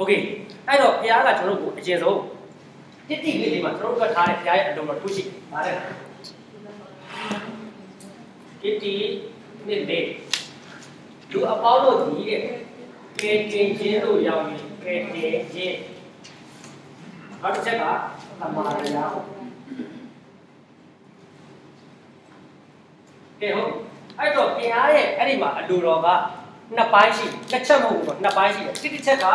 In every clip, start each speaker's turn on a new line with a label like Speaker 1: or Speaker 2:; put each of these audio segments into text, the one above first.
Speaker 1: โอเคအဲ့တော့ဘုရားကကျွန်တော်တို့ကိုအကျဉ်းဆုံးတိတိလေးလေးမှာကျွန်တော်တို့ကထားတဲ့ဘုရားရဲ့အလုံးတော်တစ်ခုရှိပါတယ်တိတိနှစ်လေးလူအပေါင်းတို့ကြီးတဲ့ကဲတင်ခြင်းတို့ရောက်ရင်ကဲတင်ခြင်းနောက်တစ်ချက်ကသမာဓိရအောင်ကဲဟုတ်အဲ့တော့ဘုရားရဲ့အဲ့ဒီမှာအလိုတော်ကနှစ်ပိုင်းရှိတစ်ချက်မဟုတ်ဘူးပေါ့နှစ်ပိုင်းရှိတယ်တစ်တစ်ချက်က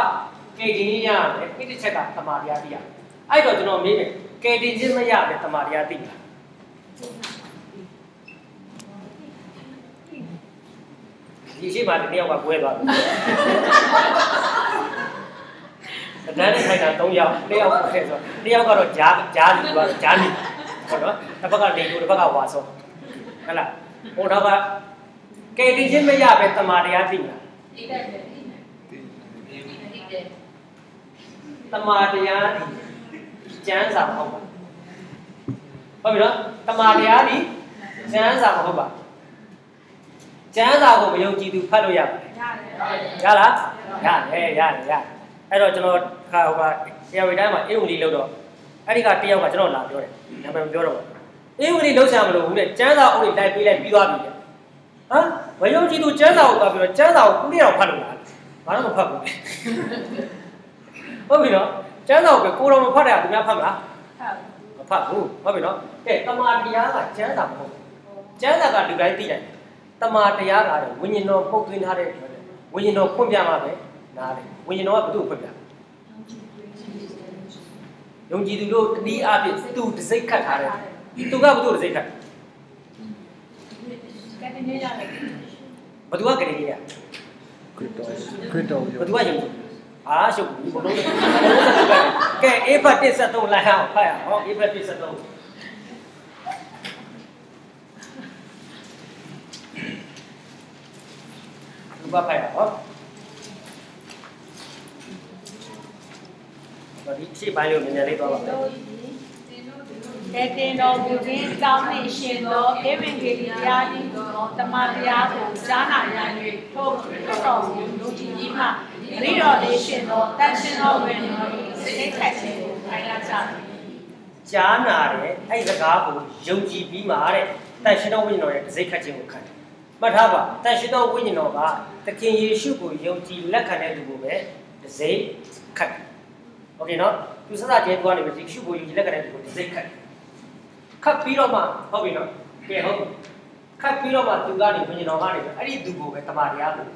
Speaker 1: ကဲတင်ခြင်းရရတယ်တစ်တစ်ချက်ကသမာဓိရသိရတယ်အဲ့တော့ကျွန်တော်မေးမယ်ကဲတင်ခြင်းမရတဲ့သမာဓိရသိလားဒီရှိမှတယောက်ကကွဲသွားတယ်အတန်းနဲ့ခိုင်တာ3ယောက်တယောက်ကိုခဲ့ဆိုတယောက်ကတော့ဂျားဂျားလူကဂျားလူဟုတ်နော်တစ်ဖက်ကနေကိုတစ်ဖက်ကဝါဆောဟုတ်လားဟိုတော့ကကဲတင်ခြင်းမရပဲတမာတရားသိလား
Speaker 2: သိတယ်သိတယ်သိတယ်
Speaker 1: တမာတရားဒီကျမ်းစာမဟုတ်ပါဟုတ်ပြီနော်တမာတရားဒီကျမ်းစာမဟုတ်ပါကျမ်းစာကိုမယုံကြည်သူဖတ်လို့ရပါတယ်
Speaker 2: ရတယ်
Speaker 1: ရလားရတယ်ရတယ်ရတယ်အဲ့တော့ကျွန်တော်ခါဟိုကဆရာဝေတိုင်းမှာအင်္ဂလိပ်လောက်တော့အဲ့ဒီကတယောက်ကကျွန်တော်လာပြောတယ်နာမည်မပြောတော့ဘူးအင်္ဂလိပ်လောက်ဆရာမလို့ဘူးတဲ့ကျမ်းစာအုပ်တွေလိုက်ပေးလိုက်ပြီးသွားပြီတဲ့ဟမ်မယုံကြည်သူကျမ်းစာကိုသွားပြီးတော့ကျမ်းစာကိုကုလေးအောင်ဖတ်လို့လားဘာလို့မဖတ်ဘူးလဲ ဟုတ်ပြီနော်ကျမ်းစာကိုပဲကိုတော်မဖတ်တယ်ကသူများဖတ်မလား
Speaker 2: ဟုတ်
Speaker 1: မဖတ်ဘူးဟုတ်ပြီနော်ကဲတမာတရားကကျမ်းစာမဟုတ်ဘူးကျမ်းစာကလူတိုင်းသိတယ်တမာတရားကလည်းဝိညာဉ်တော်ပုတ်သွင်းထားတဲ့ဝိညာဉ်တော်ဖွင့်ပြမှာပဲနားတယ်ဝိညာဉ်တော်ကဘု து ဖွင့်ပြယုံကြည်သူတို့တနည်းအားဖြင့်သူတစိတ်ခတ်ထားတယ်သူကဘု து တစိတ်ခတ်
Speaker 2: ကဲနေရတယ်
Speaker 1: ဘသူကကလေးကြီးอ่ะ
Speaker 3: ခရစ်တော်ခရစ်တော်
Speaker 1: ဘသူကယုံကြည် အာရှုပ်ဘူးဘလုံးဘလုံးကဲအေဘတ်173လိုက်အောင်ဖတ်ရအောင်အေဘတ်173လူပါဖိုင်ဟောဒီရှေ့ပိုင်းလေးကိုနည်းနည်းလေးသွားပါမယ်
Speaker 2: ကဲတင်တော်မူခြင်းကောင်းနှင့်ရှင်သောဧဝံဂေလိတရားဤသောတမန်တရားကိုကြားနာရ၍ထို့တော်မူလူကြီးကြီးမှ ရိတော်လေးရှင်သောတန်ရှင်တော်ဝင်တော်၏စိတ်ခတ်ခြင်းကိုခိုင်းလာကြသည်
Speaker 1: ကြားနာတယ်အဲ့ဒီစကားကိုယုံကြည်ပြီးမှတဲ့တန်ရှင်တော်ဝိညာဉ်တော်ရဲ့စိတ်ခတ်ခြင်းကိုခံတယ်မှတ်ထားပါတန်ရှင်တော်ဝိညာဉ်တော်ကသခင်ယေရှုကိုယုံကြည်လက်ခံတဲ့သူကိုပဲစိတ်ခတ်တယ်โอเคနော်သူစစကျဲသွားနေပြီယေရှုကိုယုံကြည်လက်ခံတဲ့သူကိုစိတ်ခတ်တယ်ခတ်ပြီးတော့မှဟုတ်ပြီနော်ကဲဟုတ်ခတ်ပြီးတော့မှသူကနေဝိညာဉ်တော်ကနေအဲ့ဒီသူကိုပဲတမန်တရားကို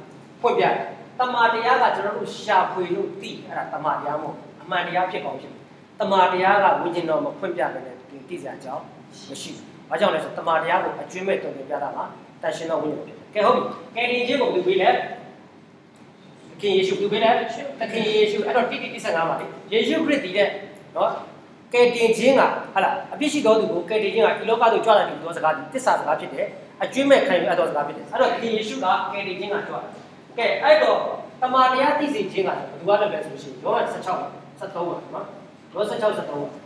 Speaker 1: ဖွင့်ပြတယ် တမန်တရားကကျွန်တော်တို့ရှာဖွေလို့သိအဲ့ဒါတမန်တရားမဟုတ်အမှန်တရားဖြစ်ကောင်းဖြစ်တယ်တမာတရားကဝိညာဉ်တော်မဖွင့်ပြတယ်ဒီတိစရာကြောင်းမရှိဘူး။ဘာကြောင့်လဲဆိုတမာတရားကိုအကျွမ်းမဲ့တုံ့ပြန်ပြတာမှာတန်ရှင်တော်ဝိညာဉ်ဖြစ်တယ်။ကဲဟုတ်ပြီ။ကယ်တင်ခြင်းကိုသူပေးလဲ။သခင်ယေရှုသူပေးလဲ။သခင်ယေရှုအဲ့တော့တိတိတိ15ပါလေ။ယေရှုခရစ်တည်တဲ့နော်ကယ်တင်ခြင်းကဟာလားအပြစ်ရှိသောသူကိုကယ်တင်ခြင်းကဒီလောကသို့ကြွလာတယ်ပြောစကားဒီတစ္ဆာစကားဖြစ်တယ်။အကျွမ်းမဲ့ခံယူအပ်သောစကားဖြစ်တယ်။အဲ့တော့သခင်ယေရှုကကယ်တင်ခြင်းကကြွလာတယ်။ ကဲအဲ့တော့တမာတရားသိစေခြင်းကဘယ်သူကလုပ်လဲဆိုလို့ရှိရင်ယောဟန်16 73ပါနော်။ယော16 73ပါ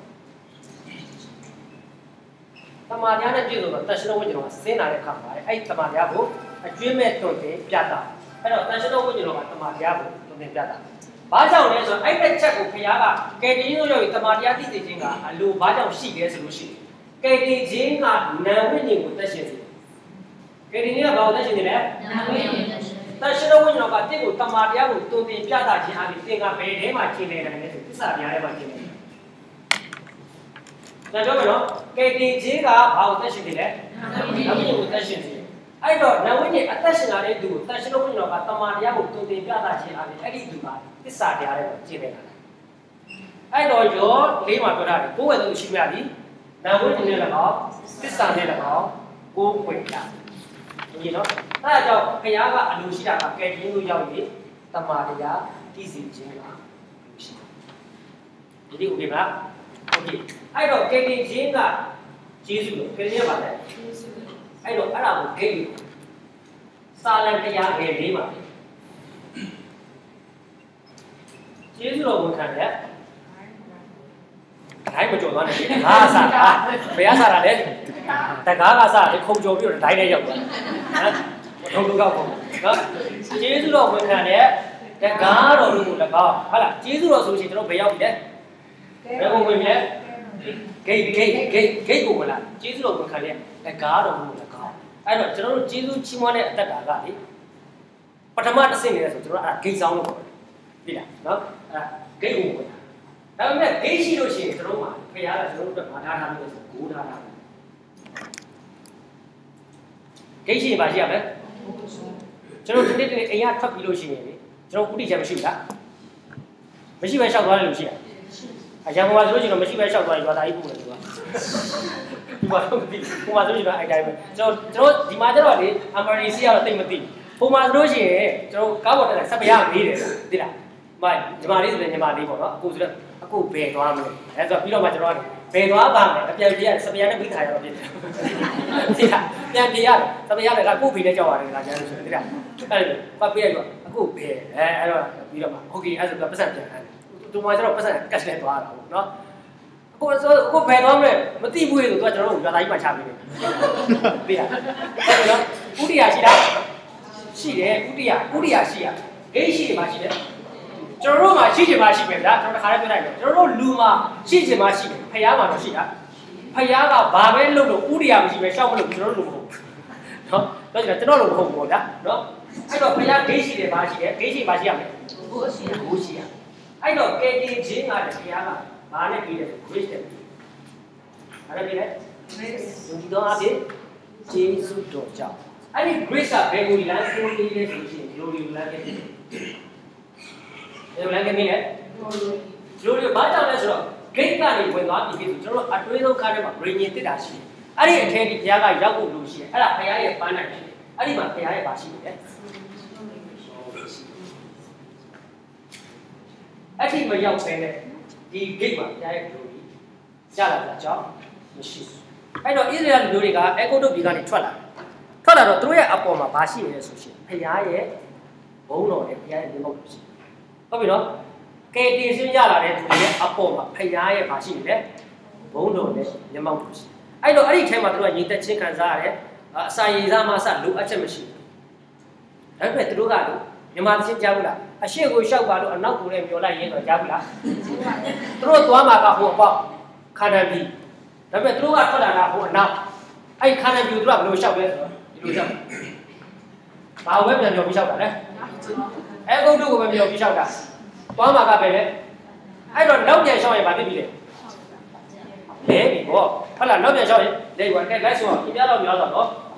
Speaker 1: တမာတရားနဲ့ပြည့်စုံတော့တန်ရှင်တော်ဝိညာဉ်တော်ကဆင်းလာတဲ့အခါမှာအဲ့ဒီတမာတရားကိုအကျွမ်းမဲ့တွင်တင်ပြတာအဲ့တော့တန်ရှင်တော်ဝိညာဉ်တော်ကတမာတရားကိုတွင်တင်ပြတာဘာကြောင့်လဲဆိုတော့အဲ့ဒီချက်ကိုဘုရားကကယ်တင်ခြင်းတို့ရောက်တမာတရားသိသိခြင်းကအလိုဘာကြောင့်ရှိလဲဆိုလို့ရှိရင်ကယ်တင်ခြင်းကနာဝိညာဉ်ကိုသက်ရှင်စေကယ်တင်ခြင်းကဘာကိုသက်ရှင်နေလဲ
Speaker 2: နာဝိညာဉ်နဲ့ရှင်
Speaker 1: တန်ရှင်တော်ဝိညာဉ်တော်ကတင့်ကိုတမာတရားကိုတွင်တင်ပြတာခြင်းအပြင်သင်ကဘယ်ထဲမှာရှင်းနေတယ်လဲဆိုသစ္စာတရားထဲမှာရှင်းနေတယ်ဒါကြောင့်မလို့ကယ်တင်ခြင်းကဘာကိုသက်ရှင်နေလဲ
Speaker 2: နာဝိ
Speaker 1: န
Speaker 2: ညာ
Speaker 1: ဝိ
Speaker 2: ဉ်
Speaker 1: ညာဉ်ကိုသက်ရှင်စေအဲ့တော့နဝိညာဉ်အသက်ရှင်လာတဲ့သူကိုတန်ရှင်တော်ဝိညာဉ်တော်ကတမန်တရားကိုတုံတင်ပြတာခြင်းအပြင်အဲ့ဒီသူကသစ္စာတရားတွေကိုကျင့်နေတာအဲ့တော့ယောလေးမှာပြောတာလေကိုယ်ဝယ်သူရှိမြပြီနဝိညာဉ်နဲ့လည်းကောသစ္စာနဲ့လည်းကောကိုယ်ွယ်တာ ဒီနော်အဲ့ဒါကြောင့်ဘုရားကအလိုရှိတာကကယ်တင်လို့ရောက်ရင်တမန်တရားတည်စီခြင်းကရှိတယ်ဒီဒီ okay ပါโอเคအဲ့တော့ကယ်တင်ခြင်းကကျေးဇူးလို့ကယ်တင်ရပါလေ အဲ့တော့အဲ့ဒါကိုဂိတ်လို့စာလံတရားငယ်လေးပါကျေးဇူးတော်ဝန်ခံတ ယ်ဒိုင်းမကြော်သွားနဲ့ဟာစားတာဘယ်ရစားတာလဲတကားကစားတယ်ခုံကြော်ပြီးတော့ဒိုင်းနဲ့ရောက်သွားနော်ထုံလူကောက်ပုံနော်ကျေးဇူးတော်ဝန်ခံတယ်တတကားတော်လို့၎င်းဟုတ်လားကျေးဇူးတော်ဆိုရှင်ကျွန်တော်ဘယ်ရောက်ပြီလဲဘယ်ကိုဝင်ပြီလဲဂိတ်ဂိတ်ဂိတ်ဂိတ်ကိုမလားကျေးဇူးတော်ဝင်ခံလဲတကားတော်လို့၎င်းအဲ့တော့ကျွန်တော်တို့ကျေးဇူးချီးမွမ်းတဲ့အတ္တတာကလေပထမတစ်ဆင့်နေလဲဆိုကျွန်တော်အဲ့ဒါဂိတ်ဆောင်လို့ခေါ်တယ်ပြီလားနော်အဲ့ဂိတ်ကိုဝင် ဒါပေမဲ့ဂိတ်ရှိလို့ရှိရင်ကျွန်တော်မှာဖရားကကျွန်တော်တို့ကမထားထားလို့ဆိုဂိုးထားတာဂိတ်ရှိရင်ပါရှိရမယ်ကျွန်တော်ဒီနေ့ဒီနေ့အိမ်ကထွက်ပြီးလို့ရှိရင်လေကျွန်တော်ဥတီချက်မရှိဘူးလားမရှိပဲရှောက်သွားတယ်လို့ရှိရအရန်ပေါ်မှာဆိုလို့ရှိရင်တော့မရှိပဲရှောက်သွားရင်ရွာသားကြီးပို့တယ်သူကဒီမှာတော့မသိဘူးပုံမှာဆိုလို့ရှိရင်အဲ့တိုင်းပဲကျွန်တော်ကျွန်တော်ဒီမှာကျတော့လေ emergency ကတော့တိတ်မသိဘူးပုံမှာဆိုလို့ရှိရင်ကျွန်တော်ကားပေါ်တက်လာစပရမေးတယ်သိလားမညီမလေးဆိုရင်ညီမလေးပေါ့နော်အခုဆိုတော့ အခုဘယ်သွားမလဲအဲဆိုပြီးတော့မှကျွန်တော်ကဘယ်သွားပါမလဲအပြန်ပြေးရစပယ်နဲ့မိခါရတော့ပြေးတယ်ဒီကပြန်ပြေးရတယ်စပယ်ရတယ်ကအခုဘေးနဲ့ကြောက်ရတယ်ကကြားလို့ဆိုတယ်ဒီကအဲ့လိုပတ်ပြေးရတော့အခုဘယ်အဲအဲ့တော့ပြီးတော့မှ okay အဲ့ဆိုပြပတ်ဆက်ပြန်တယ်ဒီမှာကျွန်တော်ပတ်ဆက်ကတ်လဲသွားတာပေါ့နော်ကိုဆိုကိုဘယ်တော့မလဲမသိဘူးလေဆိုတော့ကျွန်တော်တို့ရွာသားကြီးမှာချပေးတယ်။ပေးရ။ဟုတ်တယ်နော်။ဥတ္တရာရှိတာရှိတယ်ဥတ္တရာဥတ္တရာရှိရ။ဂိတ်ရှိတယ်မှာရှိတယ်။ ကျွန်တော်တို့မှာရှိချင်မှရှိမယ်ဗျာကျွန်တော်တခါလေးပြောလိုက်မယ်ကျွန်တော်တို့လူမှာရှိချင်မှရှိတယ်ဖယားမှာတော့ရှိတာဖယားကဘာပဲလုပ်လို့ဥရိယာမရှိပဲရှောက်မလို့ကျွန်တော်တို့လူမဟုတ်နော်တော့ကျွန်တော်တို့လူမဟုတ်ဘူးဗျာနော်အဲ့တော့ဖယားဂိတ်ရှိတယ်မှာရှိတယ်ဂိတ်ရှိမှရှိရမယ်
Speaker 2: ကိုရှိရ
Speaker 1: ဘူးရှိရအဲ့တော့ကဲတင်ချင်းကလည်းဖယားကဘာနဲ့ပြီးတယ် grace တယ်အဲ့ဒါပြီးလဲယုံကြည်သောအဖြစ်ကျေးဇူးတော်ကြောင့်အဲ့ဒီ grace ကဘယ်ကိုလမ်းကိုလေးလဲဆိုရှင်ဒီလိုဒီလိုလမ်းခဲ့တယ် ဒီလိုလမ်းခဲ့နေလေဒီလိုဒီဘာကြောင့်လဲဆိုတော့ gate ကနေဝင်သွားပြီဆိုကျွန်တော်တို့အတွေးဆုံးခါထဲမှာ brain တက်တာရှိတယ်အဲ့ဒီအထက်ဒီဘုရားကရောက်ဖို့လို့ရှိတယ်အဲ့ဒါဘုရားရဲ့ပန်းနိုင်တယ်အဲ့ဒီမှာဘုရားရဲ့ပါရှိတယ်အဲ့ဒီမရောက်ပဲနဲ့ဒီ gate မှာဘုရားရဲ့ glory ရလာတာကြောင့်မရှိဘူးအဲ့တော့ဣသရေလလူမျိုးတွေကအေဂုတ်တုပြည်ကနေထွက်လာတယ်ထွက်လာတော့သူတို့ရဲ့အပေါ်မှာဘာရှိနေလဲဆိုရှင်ဖရားရဲ့ဘုန်းတော်နဲ့ဖရားရဲ့ဒီမဟုတ်ရှိ ဟုတ်ပြီနော်ကဲတင်ဆွရလာတဲ့သူတွေရဲ့အပေါ်မှာဖရားရဲ့ဘာရှိနေလဲဘုန်းတော်နဲ့မျက်မှောက်ရှိအဲ့တော့အဲ့ဒီထဲမှာသူတို့ကညီသက်ချင်းခံစားရတယ်အစာရည်စားမှစလိုအပ်ချက်မရှိဘူးဒါပေမဲ့သူတို့ကလို့မြန်မာသချင်းကြားဘူးလားအရှိကိုရှောက်ပါလို့အနောက်ကိုလည်းမျောလိုက်ရင်းတော့ကြားဘူးလားသူတို့သွားမှာကဟိုအပေါက်ခန္ဓာပြီးဒါပေမဲ့သူတို့ကထွက်လာတာဟိုအနောက်အဲ့ခန္ဓာပြီးသူကဘယ်လိုရှောက်လဲဆိုတော့ဒီလိုရှောက်ဘာဝဲပြန်ပြောပြီးရှောက်တာလဲ အဲဂုတ်တုကိုပဲပြောပြီးရှောက်တာသွားမှာကပဲလေအဲ့တော့နောက်ပြန်ရှောက်ရင်ဘာဖြစ်ပြီလဲလဲပြီပေါ့ဟုတ်လားနောက်ပြန်ရှောက်ရင်လဲကွာကဲလိုက်ဆိုတော့ပြပြတော့ပြောတော့နော်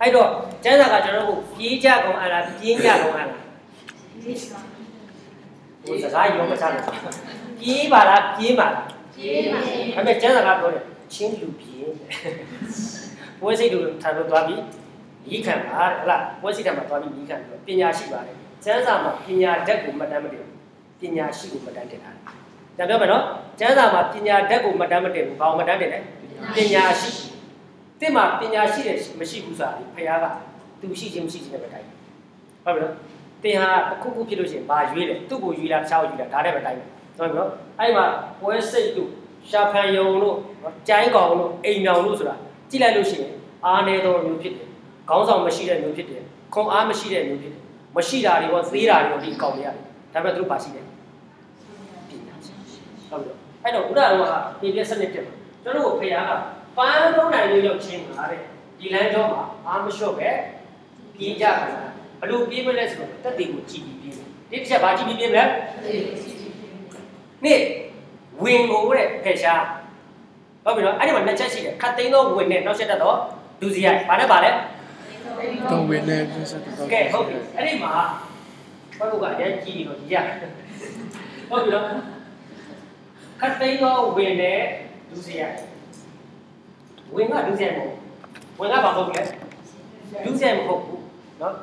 Speaker 1: အဲ့တော့ကျမ်းစာကကျွန်တော်တို့ပြေးကြကုန်အံ့လားပြင်းကြကုန်အံ့လားဒီစကားရောမချလို့ပြေးပါလားပြေးပါလားပြေးပါဒါပေမဲ့ကျမ်းစာကပြောတယ်ချင်းလူပြေးပွဲစိတ်တို့ထားလို့သွားပြီးဤခံပါဟလားပွဲစိတ်ထဲမှာသွားပြီးဤခံပြီးပညာရှိပါတယ်ကျမ်းစာမှာပညာဓာတ်ကိုမှတ်တမ်းမတင်ပညာရှိကိုမှတ်တမ်းတင်တာဒါပြောမယ်နော်ကျမ်းစာမှာပညာဓာတ်ကိုမှတ်တမ်းမတင်ဘူးဘာမှမှတ်တမ်းတင်လဲပညာရှိ တဲ့မှာပညာရှိတယ်မရှိဘူးဆိုတာဖခင်ကသူရှိခြင်းမရှိခြင်းနဲ့ပဲတိုင်းဟုတ်ပြီနော်တင်ဟာအခုခုဖြစ်လို့ရှိရင်ဘာရွေးလဲသူ့ကိုရွေးလားတခြားကိုရွေးလားဒါနဲ့ပဲတိုင်းဟုတ်ပြီနော်အဲ့မှာပွဲစိတ်တို့ရှာဖန်ယုံတို့ကြိုင်းကောင်တို့အိမ်မြောင်တို့ဆိုတာကြည့်လိုက်လို့ရှိရင်အားနေသောမျိုးဖြစ်တယ်ခေါင်းဆောင်မရှိတဲ့မျိုးဖြစ်တယ်ခွန်အားမရှိတဲ့မျိုးဖြစ်တယ်မရှိတာတွေရောသေးတာတွေရောဒီကောင်တွေရတယ်ဒါပေမဲ့သူတို့ပါရှိတယ်ပညာရှိဟုတ်ပြီအဲ့တော့ဘုရားတော်ကပြည့်ပြည့်စနစ်တက်ကျွန်တော်တို့ဖေယားက ပန်းသုံးနိုင်လေးရောက်ချင်းပါတဲ့ဒီလမ်းကြောမှာအားမလျှော့ပဲပြေးကြပါလားဘလို့ပြေးမလဲဆိုတော့တက်တွေကိုကြည်ပြီးပြေးတယ်ဒီတစ်ချက်ဘာကြည်ပြီးပြေးမလဲနေ့ဝင်ကိုတဲ့ဖယ်ရှားဟုတ်ပြီနော်အဲ့ဒီမှာနှစ်ချက်ရှိတယ်ခတ်သိန်းသောဝင်နဲ့နောက်ဆက်တတ်တော့ဒူစီရိုက်ဘာနဲ့ပါလဲ
Speaker 3: တော့ဝင်းနေပြစတော့
Speaker 1: ကဲဟုတ်ပြီအဲ့ဒီမှာဘတ်ဘုကအရင်ကြည်ပြီးတော့ရဟုတ်ပြီနော်ခတ်သိန်းသောဝင်နဲ့ဒူစီရိုက် ဝင်ကဒူစီရိုက်မဟုတ်ဝင်ကဘာမဟုတ်လဲဒူစီရိုက်မဟုတ်ဘူးနော်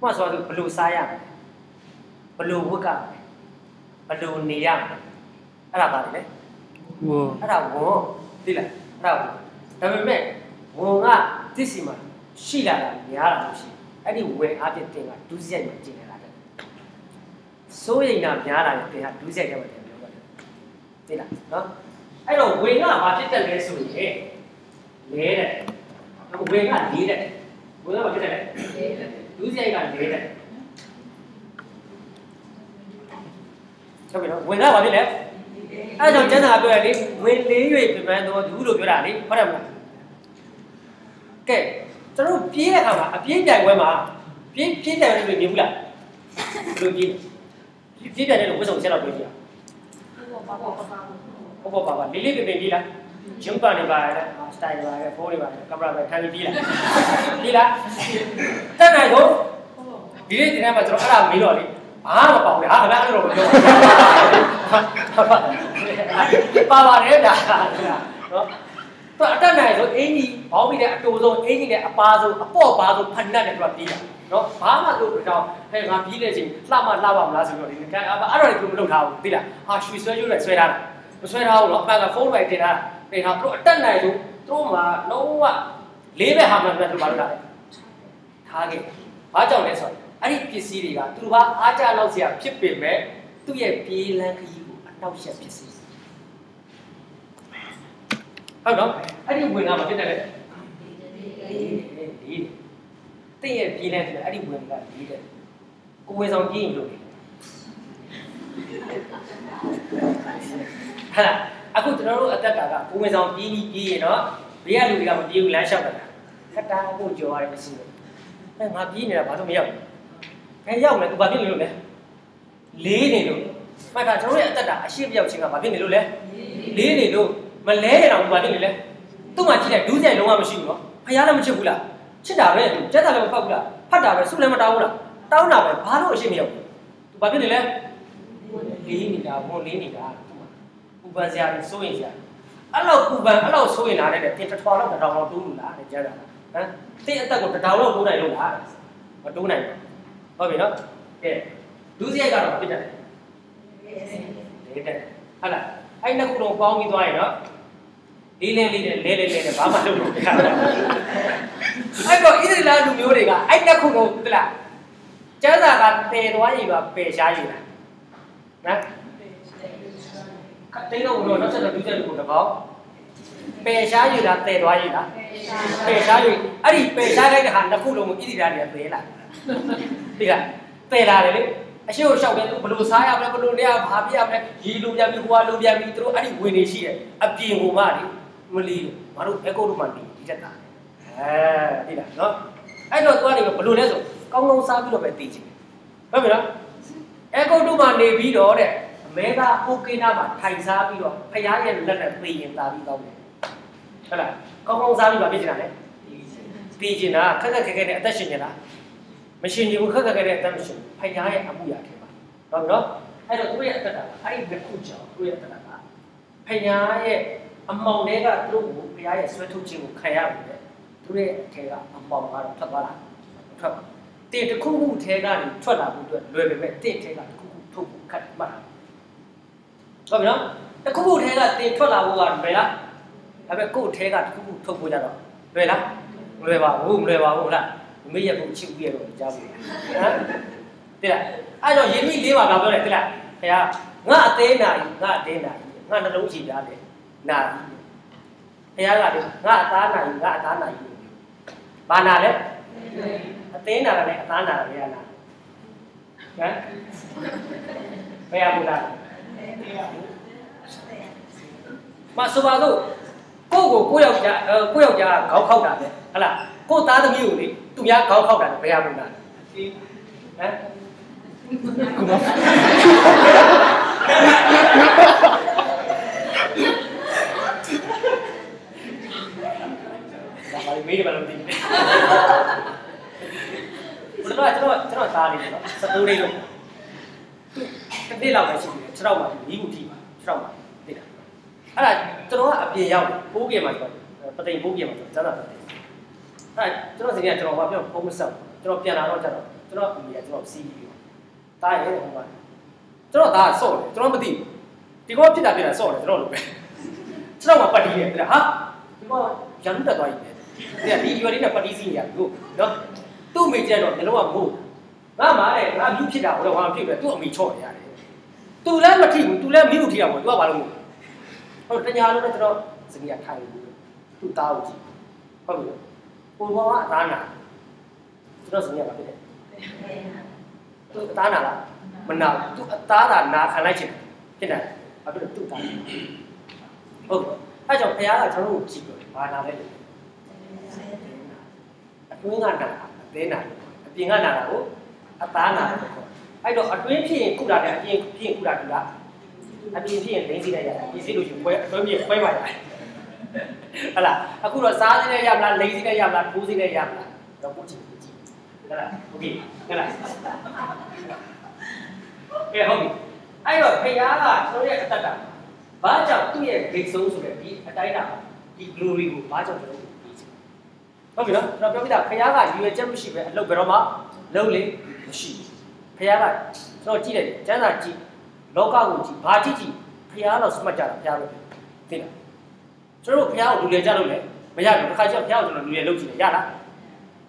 Speaker 1: မှဆိုတော့ဘယ်လိုစားရမလဲဘလို့ဝတ်ကဘလို့နေရမယ်အဲ့ဒါပါတယ်လေ
Speaker 3: ဝေါ
Speaker 1: အဲ့ဒါဝန်သိလားအဲ့ဒါဝန်ဒါပေမဲ့ဝန်ကသစ္စီမှာရှိလာတာများလာလို့ရှိရင်အဲ့ဒီဝယ်အားဖြင့်တင်ကဒုစရိုက်မှာကျင်နေတာတဲ့စိုးရိမ်တာများလာတယ်တင်ကဒုစရိုက်ထဲမှာတင်ပြောပါတယ်သိလားနော် အဲ့တော့ဝင်ကဘာဖြစ်တယ်လဲဆိုရင်လဲတဲ့ဝင်ကလေးတဲ့ဝင်ကဘာဖြစ်တယ်လဲဒုစရိုက်ကလေးတဲ့ဟုတ်ပြီနော်ဝင်ကဘာဖြစ်လဲအဲ့ကြောင့်ကျမ်းစာပြောရလေဝင်လေး၍ပြပန်းတော်သူလို့ပြောတာလေဟုတ်တယ်မလားကဲကျွန်တော်ပြေးတဲ့အခါမှာအပြေးပြိုင်ပွဲမှာပြေးပြေးတယ်လို့မြင်ဘူးလားဘယ်လိုပြေးပြေးပြိုင်တယ်လို့ဝတ်စုံဆက်တော့ပြောကြည့်အောင် ဟုတ်ပါပါပါလေးလေးပြပင်ပြေးလားဂျမ်ပါနေပါလားစတိုင်ပါလားဖုန်းနေပါလားကင်မရာပဲထိုင်ပြီးပြေးလားပြေးလားတက်နိုင်တော့ဒီနေ့ဒီနေ့မှာကျွန်တော်အဲ့ဒါမေးတော့လေဘာမှမပေါ့လေဟာခင်ဗျာအဲ့လိုမပြောဘူးပါပါတယ်ဗျာနော်သူအတက်နိုင်ဆိုအင်းကြီးဘောင်းပြီးတဲ့အတူဆုံးအင်းကြီးနဲ့အပါဆုံးအပေါ့ပါဆုံးဖန်နဲ့သူကပြေးတာနော်ဘာမှလို့တော့ဟဲ့ငါပြေးတဲ့ချိန်လှမလှပါမလားဆိုတော့ဒီကဲအဲ့တော့လည်းသူမလုပ်ထားဘူးသိလားဟာရွှေဆွဲရွှဲဆွဲထားတာ မဆွဲထားဘူးနော်အမှန်ကဖုန်းပဲတင်ထားတင်ထားသူအတက်နိုင်ဆိုသူ့မှာလုံးဝလေးပဲဟာမှန်တယ်သူဘာလို့လဲထားခဲ့ဘာကြောင့်လဲဆိုတော့အဲ့ဒီပစ္စည်းတွေကသူတို့ကအားကြလောက်စရာဖြစ်ပေမဲ့သူ့ရဲ့ပြေးလန်းခရီးကိုအနောက်ရှက်ဖြစ်စေဟုတ်နော်အဲ့ဒီဝင်ကမဖြစ်တယ်လေဒီတင့်ရဲ့ပြေးလန်းဆိုအဲ့ဒီဝင်ကဒီတဲ့ကိုဝင်ဆောင်ပြေးရင်လို့ ဟာအခုကျွန်တော်တို့အသက်တာကကိုဝင်ဆောင်ပြေးပြီးပြေးရင်တော့ဘေးကလူတွေကမပြေးဘူးလမ်းလျှောက်တာခက်တာကိုကြော်ရတယ်မရှိဘူးအဲငါပြေးနေတာဘာလို့မရောက်ဘူးအဲရောက်မယ်သူဘာဖြစ်နေလို့လဲလေးနေလို့မှတ်တာကျွန်တော်ရဲ့အသက်တာအရှိပြောက်ခြင်းကဘာဖြစ်နေလို့လဲလေးနေလို့မလဲရအောင်ဘာဖြစ်နေလဲသူ့မှာကြည့်လိုက်ဒူးဆိုင်လုံးဝမရှိဘူးနော်ဖရားလည်းမချစ်ဘူးလားချစ်တာပဲသူကြက်တာလည်းမဖတ်ဘူးလားဖတ်တာပဲစုလည်းမတောင်းဘူးလားတောင်းတာပဲဘာလို့အရှိမရောက်ဘူးသူဘာဖြစ်နေလဲလေးနေတာဝန်လေးနေတာသူ့မှာ ပူပန်စရာစိုးရင်စရာအဲ့လောက်ပူပန်အဲ့လောက်စိုးရင်လာတဲ့တင်တစ်ထွာလောက်တစ်တောင်လောက်တိုးလို့လားတဲ့ကြားတာဟမ်တင်းအသက်ကိုတစ်တောင်လောက်တိုးနိုင်လို့လားမတိုးနိုင်ဘူးဟုတ်ပြီနော်ကဲဒုစရိုက်ကတော့ဖြစ်တယ်လေးတက်ဟုတ်လားအဲ့နှစ်ခုလုံးပေါင်းပြီးသွားရင်နော်လေးလေးလေးနဲ့လဲလဲလဲနဲ့ဘာမှလုပ်လို့မရဘူးအဲ့တော့ဣသရေလလူမျိုးတွေကအဲ့နှစ်ခုလုံးဟုတ်လားကျမ်းစာကတည်သွားရည်ပါပယ်ရှားရည်လားနော် တိတ်တော့တော့နောက်ဆက်တော့ဒုစရိုက်ကိုတစ်ပေါက်ပယ်ရှားရည်လားတည်သွားရည်လားပယ်ရှားရည်အဲ့ဒီပယ်ရှားလိုက်တဲ့ဟာနှစ်ခုလုံးကိုဣသရေလတွေကပယ်လာသိလားပယ်လာတယ်လေအရှိကိုရှောက်တယ်သူဘလို့စားရမလဲဘလို့နေရဘာပြရမလဲရီလိုပြန်ပြီးဟိုကလိုပြန်ပြီးသူတို့အဲ့ဒီဝင်နေရှိတယ်အပြင်ဟိုမှလေမလီငါတို့အကောတို့မှနေဒီတက်တာအဲဒီလားနော်အဲ့တော့သွားနေဘလို့လဲဆိုကောင်းကောင်းစားပြီးတော့ပဲတည်ချင်ဟုတ်ပြီလားအကောတို့မှနေပြီးတော့တဲ့ အမေကအိုကေနာမှာထိုင်စားပြီးတော့ဖရားရဲ့လက်နဲ့ပြေးရင်သားပြီးကောင်းတယ်ဟုတ်လားကောင်းကောင်းစားပြီးပါပြချင်တာလေတည်ချင်တာခက်ခက်ခဲခဲနဲ့အသက်ရှင်နေတာမရှင်ချင်ဘူးခက်ခက်ခဲတဲ့အသက်မရှင်ဖရားရဲ့အမှုရာထဲပါဟုတ်ပြီနော်အဲ့တော့သူရဲ့အသက်တာအဲ့ဒီတစ်ခုကြောင့်သူရဲ့အသက်တာကဖရားရဲ့အမောင်တွေကသူတို့ကိုဘုရားရဲ့ဆွဲထုတ်ခြင်းကိုခံရပြီလေသူရဲ့အထဲကအမောင်ကတော့ထွက်သွားတာထွက်ပါတင်တစ်ခုခုထဲကနေထွက်လာဖို့အတွက်လွယ်ပေမဲ့တင်ထဲကတစ်ခုခုထုတ်ဖို့ခက်မှတ် ဟုတ်ပြီနော်တစ်ခုခုထဲကတင်ထွက်လာဖို့ကလွယ်လားဒါပေမဲ့ကိုယ့်ထဲကတစ်ခုခုထုတ်ဖို့ကြတော့လွယ်လားမလွယ်ပါဘူးမလွယ်ပါဘူးဟုတ်လားမေ့ရဖို့ချစ်ဦးရတော့ကြားဘူးဟမ်တိလားအဲ့တော့ယင်းကြီးလေးပါပြောတယ်တိလားခင်ဗျာငါအသေးနာကြီးငါအသေးနာကြီးငါနှလုံးကြည်ပြားတယ်နာဘုရားကလေငါအသားနာကြီးငါအသားနာကြီးဘာနာလဲအသေးနာလည်းအသားနာလည်းရနာဟမ်ဘယ်ရဘူးလား မဆိုပါတော့ကိုကိုကိုယောက်ျားကိုယောက်ျားခေါက်ခောက်တာလေဟလားကိုသားသမီးကိုလေသူများခေါက်ခောက်တာဘယ်ရဘူးလားဟမ်ကုမဒါပါမေးတယ်ဘာလို့မသိဘူးဘယ်တော့ကျွန်တော်ကျွန်တော်သားလေးနော်73လေးလို့ တစ်နေ့လောက်ပဲရှိတယ်6တော့မှမီးဘူးထိပါ6တော့မှသိတာအဲ့ဒါကျွန်တော်ကအပြင်ရောက်ပိုးကင်မှာကျွန်တော်ပတိန်ပိုးကင်မှာကျွန်တော်ကျန်းတာပတိန်အဲ့ကျွန်တော်စီကကျွန်တော်ဘာပြောဖုန်းမဆက်ကျွန်တော်ပြန်လာတော့ကျတော့ကျွန်တော်အမေကကျွန်တော်စီးပြီးတာတားရဲ့ဟိုမှာကျွန်တော်သားဆော့တယ်ကျွန်တော်မသိဘူးဒီကောင်ဖြစ်တာဖြစ်တာဆော့တယ်ကျွန်တော်လိုပဲကျွန်တော်ကပတ်တီးတယ်တဲ့ဟာဒီကောင်ရန်လူတက်သွားပြီတဲ့ဒီရွယ်လေးနဲ့ပတ်တီးစီနေရပြီနော်သူ့မိကျတော့လည်းတော့မဟုတ်ငါမားတဲ့ငါမြူးဖြစ်တာဟိုတော့ငါဖြစ်ပဲသူ့အမိချော့နေရတယ် သူလည်းမထိဘူးသူလည်းမင်းကိုထိတာပေါ့သူကဘာလို့မဟုတ်ဟုတ်တညာလုံးနဲ့ကျွန်တော်စနီးကထိုင်ဘူးသူ့သားကိုကြည့်ဟုတ်ပြီပုံပေါ်ကအသားနာကျွန်တော်စနီးကဘာဖြစ်လဲသူအသားနာလားမနာဘူးသူအသားသာနာခံလိုက်ချင်ဖြစ်တယ်ဘာဖြစ်လို့သူ့သားဟုတ်အဲကြောင့်ဘုရားကကျွန်တော်တို့ကိုကြည့်ပြောဘာနာလဲအတွင်းကနာအသေးနာအပြင်ကနာတာကိုအသားနာလို့ခေါ် အဲ့တော့အတွင်းဖြစ်ရင်ခုတာတယ်အပြင်ဖြစ်ရင်ခုတာတူလားအပြင်ဖြစ်ရင်လိမ့်စီလိုက်ရတာပြင်စီလို့ရှိရင်ပွဲအတွင်းဖြစ်ပွဲပါရတယ်ဟလာအခုတော့စားစီနဲ့ရမလားလိမ့်စီနဲ့ရမလားထိုးစီနဲ့ရမလားတော့ကိုကြည့်ကြည့်ဟလာโอเคဟလာကဲဟုတ်ပြီအဲ့တော့ဖခင်ကကျွန်တော်ရဲ့အတ္တကဘာကြောင့်သူ့ရဲ့ဂိတ်ဆုံးဆိုတဲ့ဒီအတိုင်းတာဒီ glory ကိုဘာကြောင့်ကျွန်တော်တို့ပြီးချင်ဟုတ်ပြီနော်ကျွန်တော်ပြောပြတာဖခင်ကရည်ရွယ်ချက်မရှိပဲအလုပ်ဘယ်တော့မှလုပ်လေမရှိဘူး ဖခင်ကကျွန်တော်ကြည့်တယ်ကျမ်းစာကြည့်လောကကိုကြည့်ဘာကြည့်ကြည့်ဖခင်တော့စမှတ်ကြတာဖခင်လို့သိလားကျွန်တော်တို့ဖခင်ကိုလူလေကြလို့လေမရဘူးတစ်ခါကျဖခင်ကိုကျွန်တော်လူလေလုပ်ကြည့်တယ်ရလား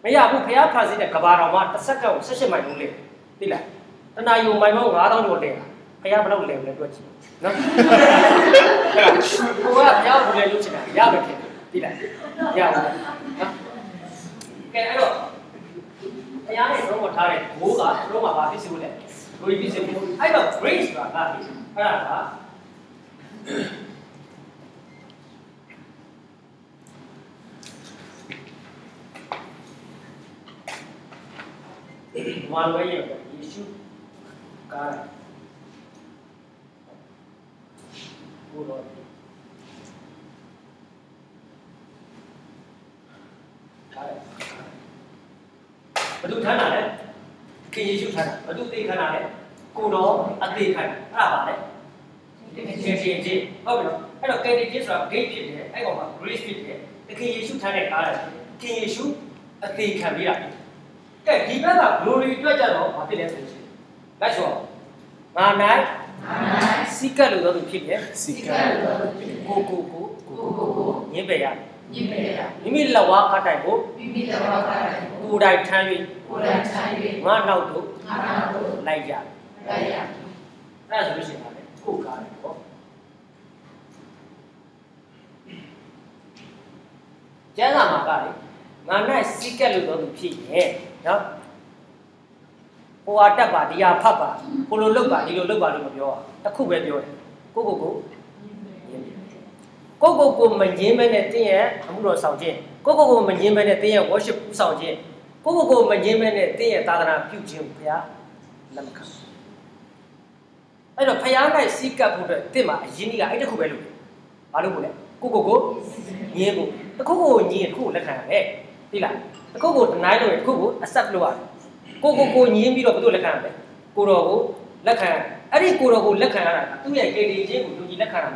Speaker 1: မရဘူးဖခင်ဖန်ဆင်းတဲ့ကဘာတော်မှာတစ်စက္ကန့်ကို18မိုင်လုံးလေသိလားတနာယုံမိုင်ပေါင်း9000ကျော်လဲဖခင်ဘယ်လောက်လဲလဲတွက်ကြည့်နော်ကိုကဖခင်ကိုလူလေလုပ်ချင်တာရမယ်ခင်သိလားရပါဘူးနော်ကဲအဲ့တော့ ဘုရားရဲ့ဘုံမှာထားတဲ့ဘိုးကဘုံမှာဘာဖြစ်စီလို့လဲဘိုးဖြစ်စီလို့အဲ့တော့ grace ဆိုတာကအဲ့ဒါကမာလွဲရဲ့ယေရှုကားဘုရားကား ဘယ်သူထမ်းတာလဲခင်ယေရှုထမ်းတာဘယ်သူသိခမ်းတာလဲကိုတော်အသေးခမ်းတာအဲ့ဒါပါလေရှင်ရှင်ချင်းဟုတ်ပြီနော်အဲ့တော့ကယ်တင်ခြင်းဆိုတာ gate ဖြစ်တယ်အဲ့ကောင်က grace ဖြစ်တယ်တခင်ယေရှုထမ်းတဲ့ကားတယ်ခင်ယေရှုအသေးခံပြီးတာကဲဒီဘက်က glory အတွက်ကြတော့ဘာဖြစ်လဲဆိုရှင်လက်ချောငါနိုင်စိကတ်လို့တော့သူဖြစ်တယ်
Speaker 3: စီက
Speaker 1: ကိုကိုကို
Speaker 4: ကိုကိုကို
Speaker 1: ညင်းပယ်ရ
Speaker 4: ညင်ပေရ
Speaker 1: မိမိလက်ဝါးကတိုင်ကို
Speaker 4: မိမိတော်ကတိုင်း
Speaker 1: ကိုယ်တိုင်ထမ်း
Speaker 4: ကိုယ်တိုင်ဆိုင်၍
Speaker 1: ငါနောက်သို့
Speaker 4: ငါနာကို
Speaker 1: လိုက်ရ
Speaker 4: လိုက်ရ
Speaker 1: အဲ့ဒါဆိုလို့ရှိရင်ပါလေကိုယ်ကားတယ်ပေါ့ကျမ်းစာမှာကလေငါနဲ့စီကက်လို့တော့သူဖြစ်ရဲ့နော်ဟိုဟာတက်ပါဒီဟာဖတ်ပါဟိုလိုလုပ်ပါဒီလိုလုပ်ပါလို့မပြောတာတစ်ခုပဲပြောတယ်ကိုကိုကို ကိုကိုကိုမငင်းမဲနဲ့တင်းရဲ့အမှုတော်ဆောင်ခြင်းကိုကိုကိုမငင်းမဲနဲ့တင်းရဲ့ worship ပူဆောင်ခြင်းကိုကိုကိုမငင်းမဲနဲ့တင်းရဲ့သာသနာပြုခြင်းဘုရားလက်မခံအဲ့တော့ဖယား၌စီကပ်ဖို့အတွက်တင့်မှာအရင်ကြီးကအဲ့တခုပဲလုပ်တယ်ဘာလို့ကိုလဲကိုကိုကိုငင်းဖို့တစ်ခုကိုငင်းတစ်ခုကိုလက်ခံရတယ်သိလားတစ်ခုကိုဒနိုင်လို့တစ်ခုကို accept လုပ်ရတယ်ကိုကိုကိုငင်းပြီးတော့ဘယ်သူလက်ခံရလဲကိုတော်ကိုလက်ခံအဲ့ဒီကိုတော်ကိုလက်ခံရတာသူ့ရဲ့ကေတီချင်းကိုလူကြီးလက်ခံတာ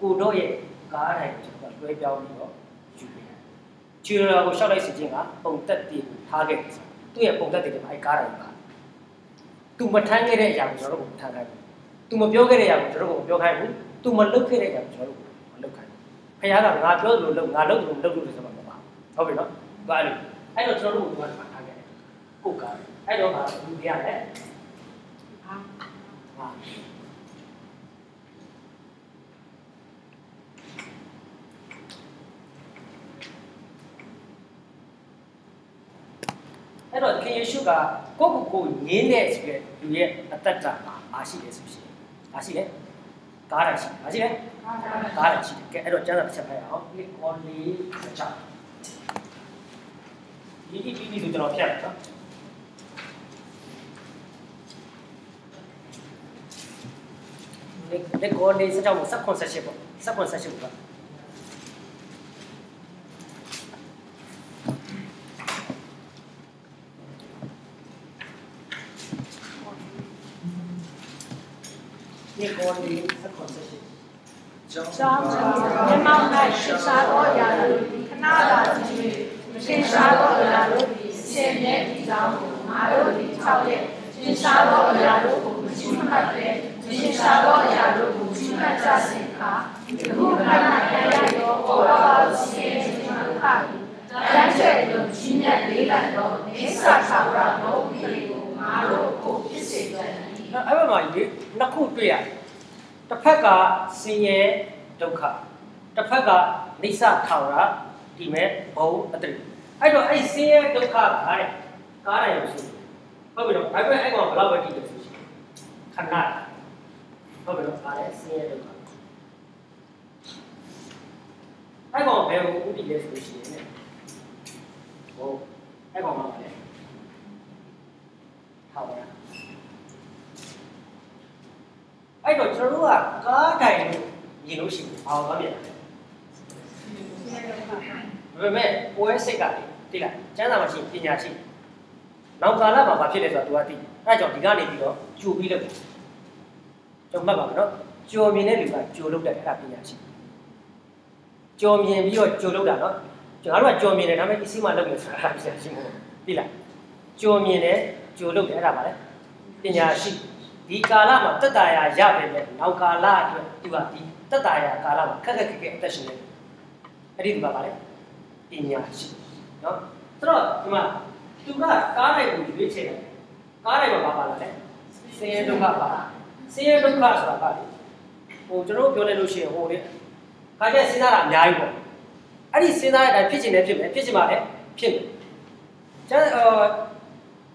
Speaker 1: ကိုတော့ရဲ့ ကားတိုင်းကျွန်တော်လွှဲပြောင်းပြီးတော့ယူပေးတယ်ချီရာကိုရှောက်လိုက်စီခြင်းကပုံသက်တည်ကိုထားခဲ့တယ်သူ့ရဲ့ပုံသက်တည်တွေမှာအဲ့ကားတိုင်းပါသူမထမ်းခဲ့တဲ့အရာကိုကျွန်တော်တို့မထမ်းခိုင်းဘူးသူမပြောခဲ့တဲ့အရာကိုကျွန်တော်တို့မပြောခိုင်းဘူးသူမလုပ်ခဲ့တဲ့အရာကိုကျွန်တော်တို့မလုပ်ခိုင်းဘူးဖခင်ကငါပြောလို့လုပ်ငါလုပ်လို့လုပ်လို့ဆိုတော့မပါဟုတ်ပြီနော်ဒါအဲ့လိုအဲ့တော့ကျွန်တော်တို့ကဒီမှာထားခဲ့တယ်ကိုကားအဲ့တော့ကလူပြရတယ်ဟာဟာ အဲ့တော့ခင်ယေရှုကကိုယ့်ကိုယ်ကိုငင်းတဲ့ဆိုတဲ့လူရဲ့အသက်တာမှာအားရှိတယ်ဆိုရှင်အားရှိတယ်ကားရရှိအားရှိတယ်ကားရရှိတယ်ကဲအဲ့တော့ကျမ်းစာတစ်ချက်ဖတ်ရအောင်ဒီကောလီတစ်ချက်ဒီဒီဒီဆိုကျွန်တော်ဖြတ်နော်ဒီကောလီစကြောင်းစက်ကွန်ဆက်ရှိပေါ့စက်ကွန်ဆက်ရှိပေါ့ ဒီကောလီစက်ကွန်ဆက်ရှိ
Speaker 2: ကြောင်းမျက်မှောက်၌ရှင်းရှားသောအရာတို့သည်ခဏသာကြည့်၍မရှင်းရှားသောအရာတို့သည်ဆင်မြဲတည်ကြောင်းကိုငါတို့သည်၆ရက်ရှင်ရှားသောအရာတို့ကိုမချွတ်မှတ်တဲ့ရှင်ရှားသောအရာတို့ကိုချွတ်မှတ်ကြစဉ်အခါဒီခုခန္ဓာရရသောဩဝါဒရှင်ရှင်ဒုက္ခကိုတန်းကျဲလို့ကြီးမြတ်လေးလံသောအိသသာဝရဘုံဒီကိုငါတို့ကိုဖြစ်စေကြတယ်
Speaker 1: အဲ့ဘက်မှာဒီနှစ်ခုတွေ့ရတယ်တစ်ဖက်ကဆင်းရဲ ဒုက္ခတစ်ဖက်ကနိစ္စထာဝရဒီမဲ့ဘုံအတ္တအဲ့တော့အဲ့ဆင်းရဲဒုက္ခကတဲ့ကားတယ်လို့ဆိုဟုတ်ပြီနော်ဒါပေမဲ့အဲ့ကောင်ဘယ်လောက်ပဲတည်တယ်ဆိုရှင်ခဏဟုတ်ပြီနော်ကားတယ်ဆင်းရဲဒုက္ခအဲ့ကောင်ဘယ်ကိုဥတည်လဲဆိုရှင်ねဟုတ်အဲ့ကောင်မှာပါလေထာဝရအဲ့တော့ကျွန်တော်တို့ကကားတိုင်လို့ မြင်လို့ရှိရင်ဘာလို့မြင်လဲဒါပေမဲ့ပွဲစိတ်ကလေတိလားကျမ်းစာမှာရှိပညာရှိနောက်ကာလမှာဘာဖြစ်လဲဆိုတော့ तू ကသိအဲ့ကြောင့်ဒီကနေပြီးတော့ကြိုပြီးလို့ကျွန်တော်မှတ်ပါမယ်နော်ကြိုမြင်တဲ့လူကကြိုလုပ်တယ်အဲ့ဒါပညာရှိကြိုမြင်ပြီးတော့ကြိုလုပ်တာနော်ကျွန်တော်တို့ကကြိုမြင်တယ်ဒါပေမဲ့အစီအမလုပ်လို့ဆိုတာပညာရှိမို့တိလားကြိုမြင်တယ်ကြိုလုပ်တယ်အဲ့ဒါပါလေပညာရှိဒီကာလမှာတက်တာယာရပဲလေနောက်ကာလအတွက်သူကဒီ တက်တာယာကာလမှာခက်ခက်ခက်ခက်အသက်ရှင်နေတယ်အဲ့ဒီဒီမှာပါလေပညာရှိနော်ဆိုတော့ဒီမှာသူကကားလိုက်ကိုရွေးချယ်တယ်ကားလိုက်မှာပါပါလာတယ်ဆင်းရဲဒုက္ခပါဆင်းရဲဒုက္ခဆိုတာပါလေဟိုကျွန်တော်ပြောလိုက်လို့ရှိရင်ဟိုလေခါကျစဉ်းစားတာအများကြီးပေါ့အဲ့ဒီစဉ်းစားတဲ့အတိုင်းဖြစ်ချင်တယ်ဖြစ်မယ်ဖြစ်ချင်ပါလေဖြစ်မယ်ကျန်အော်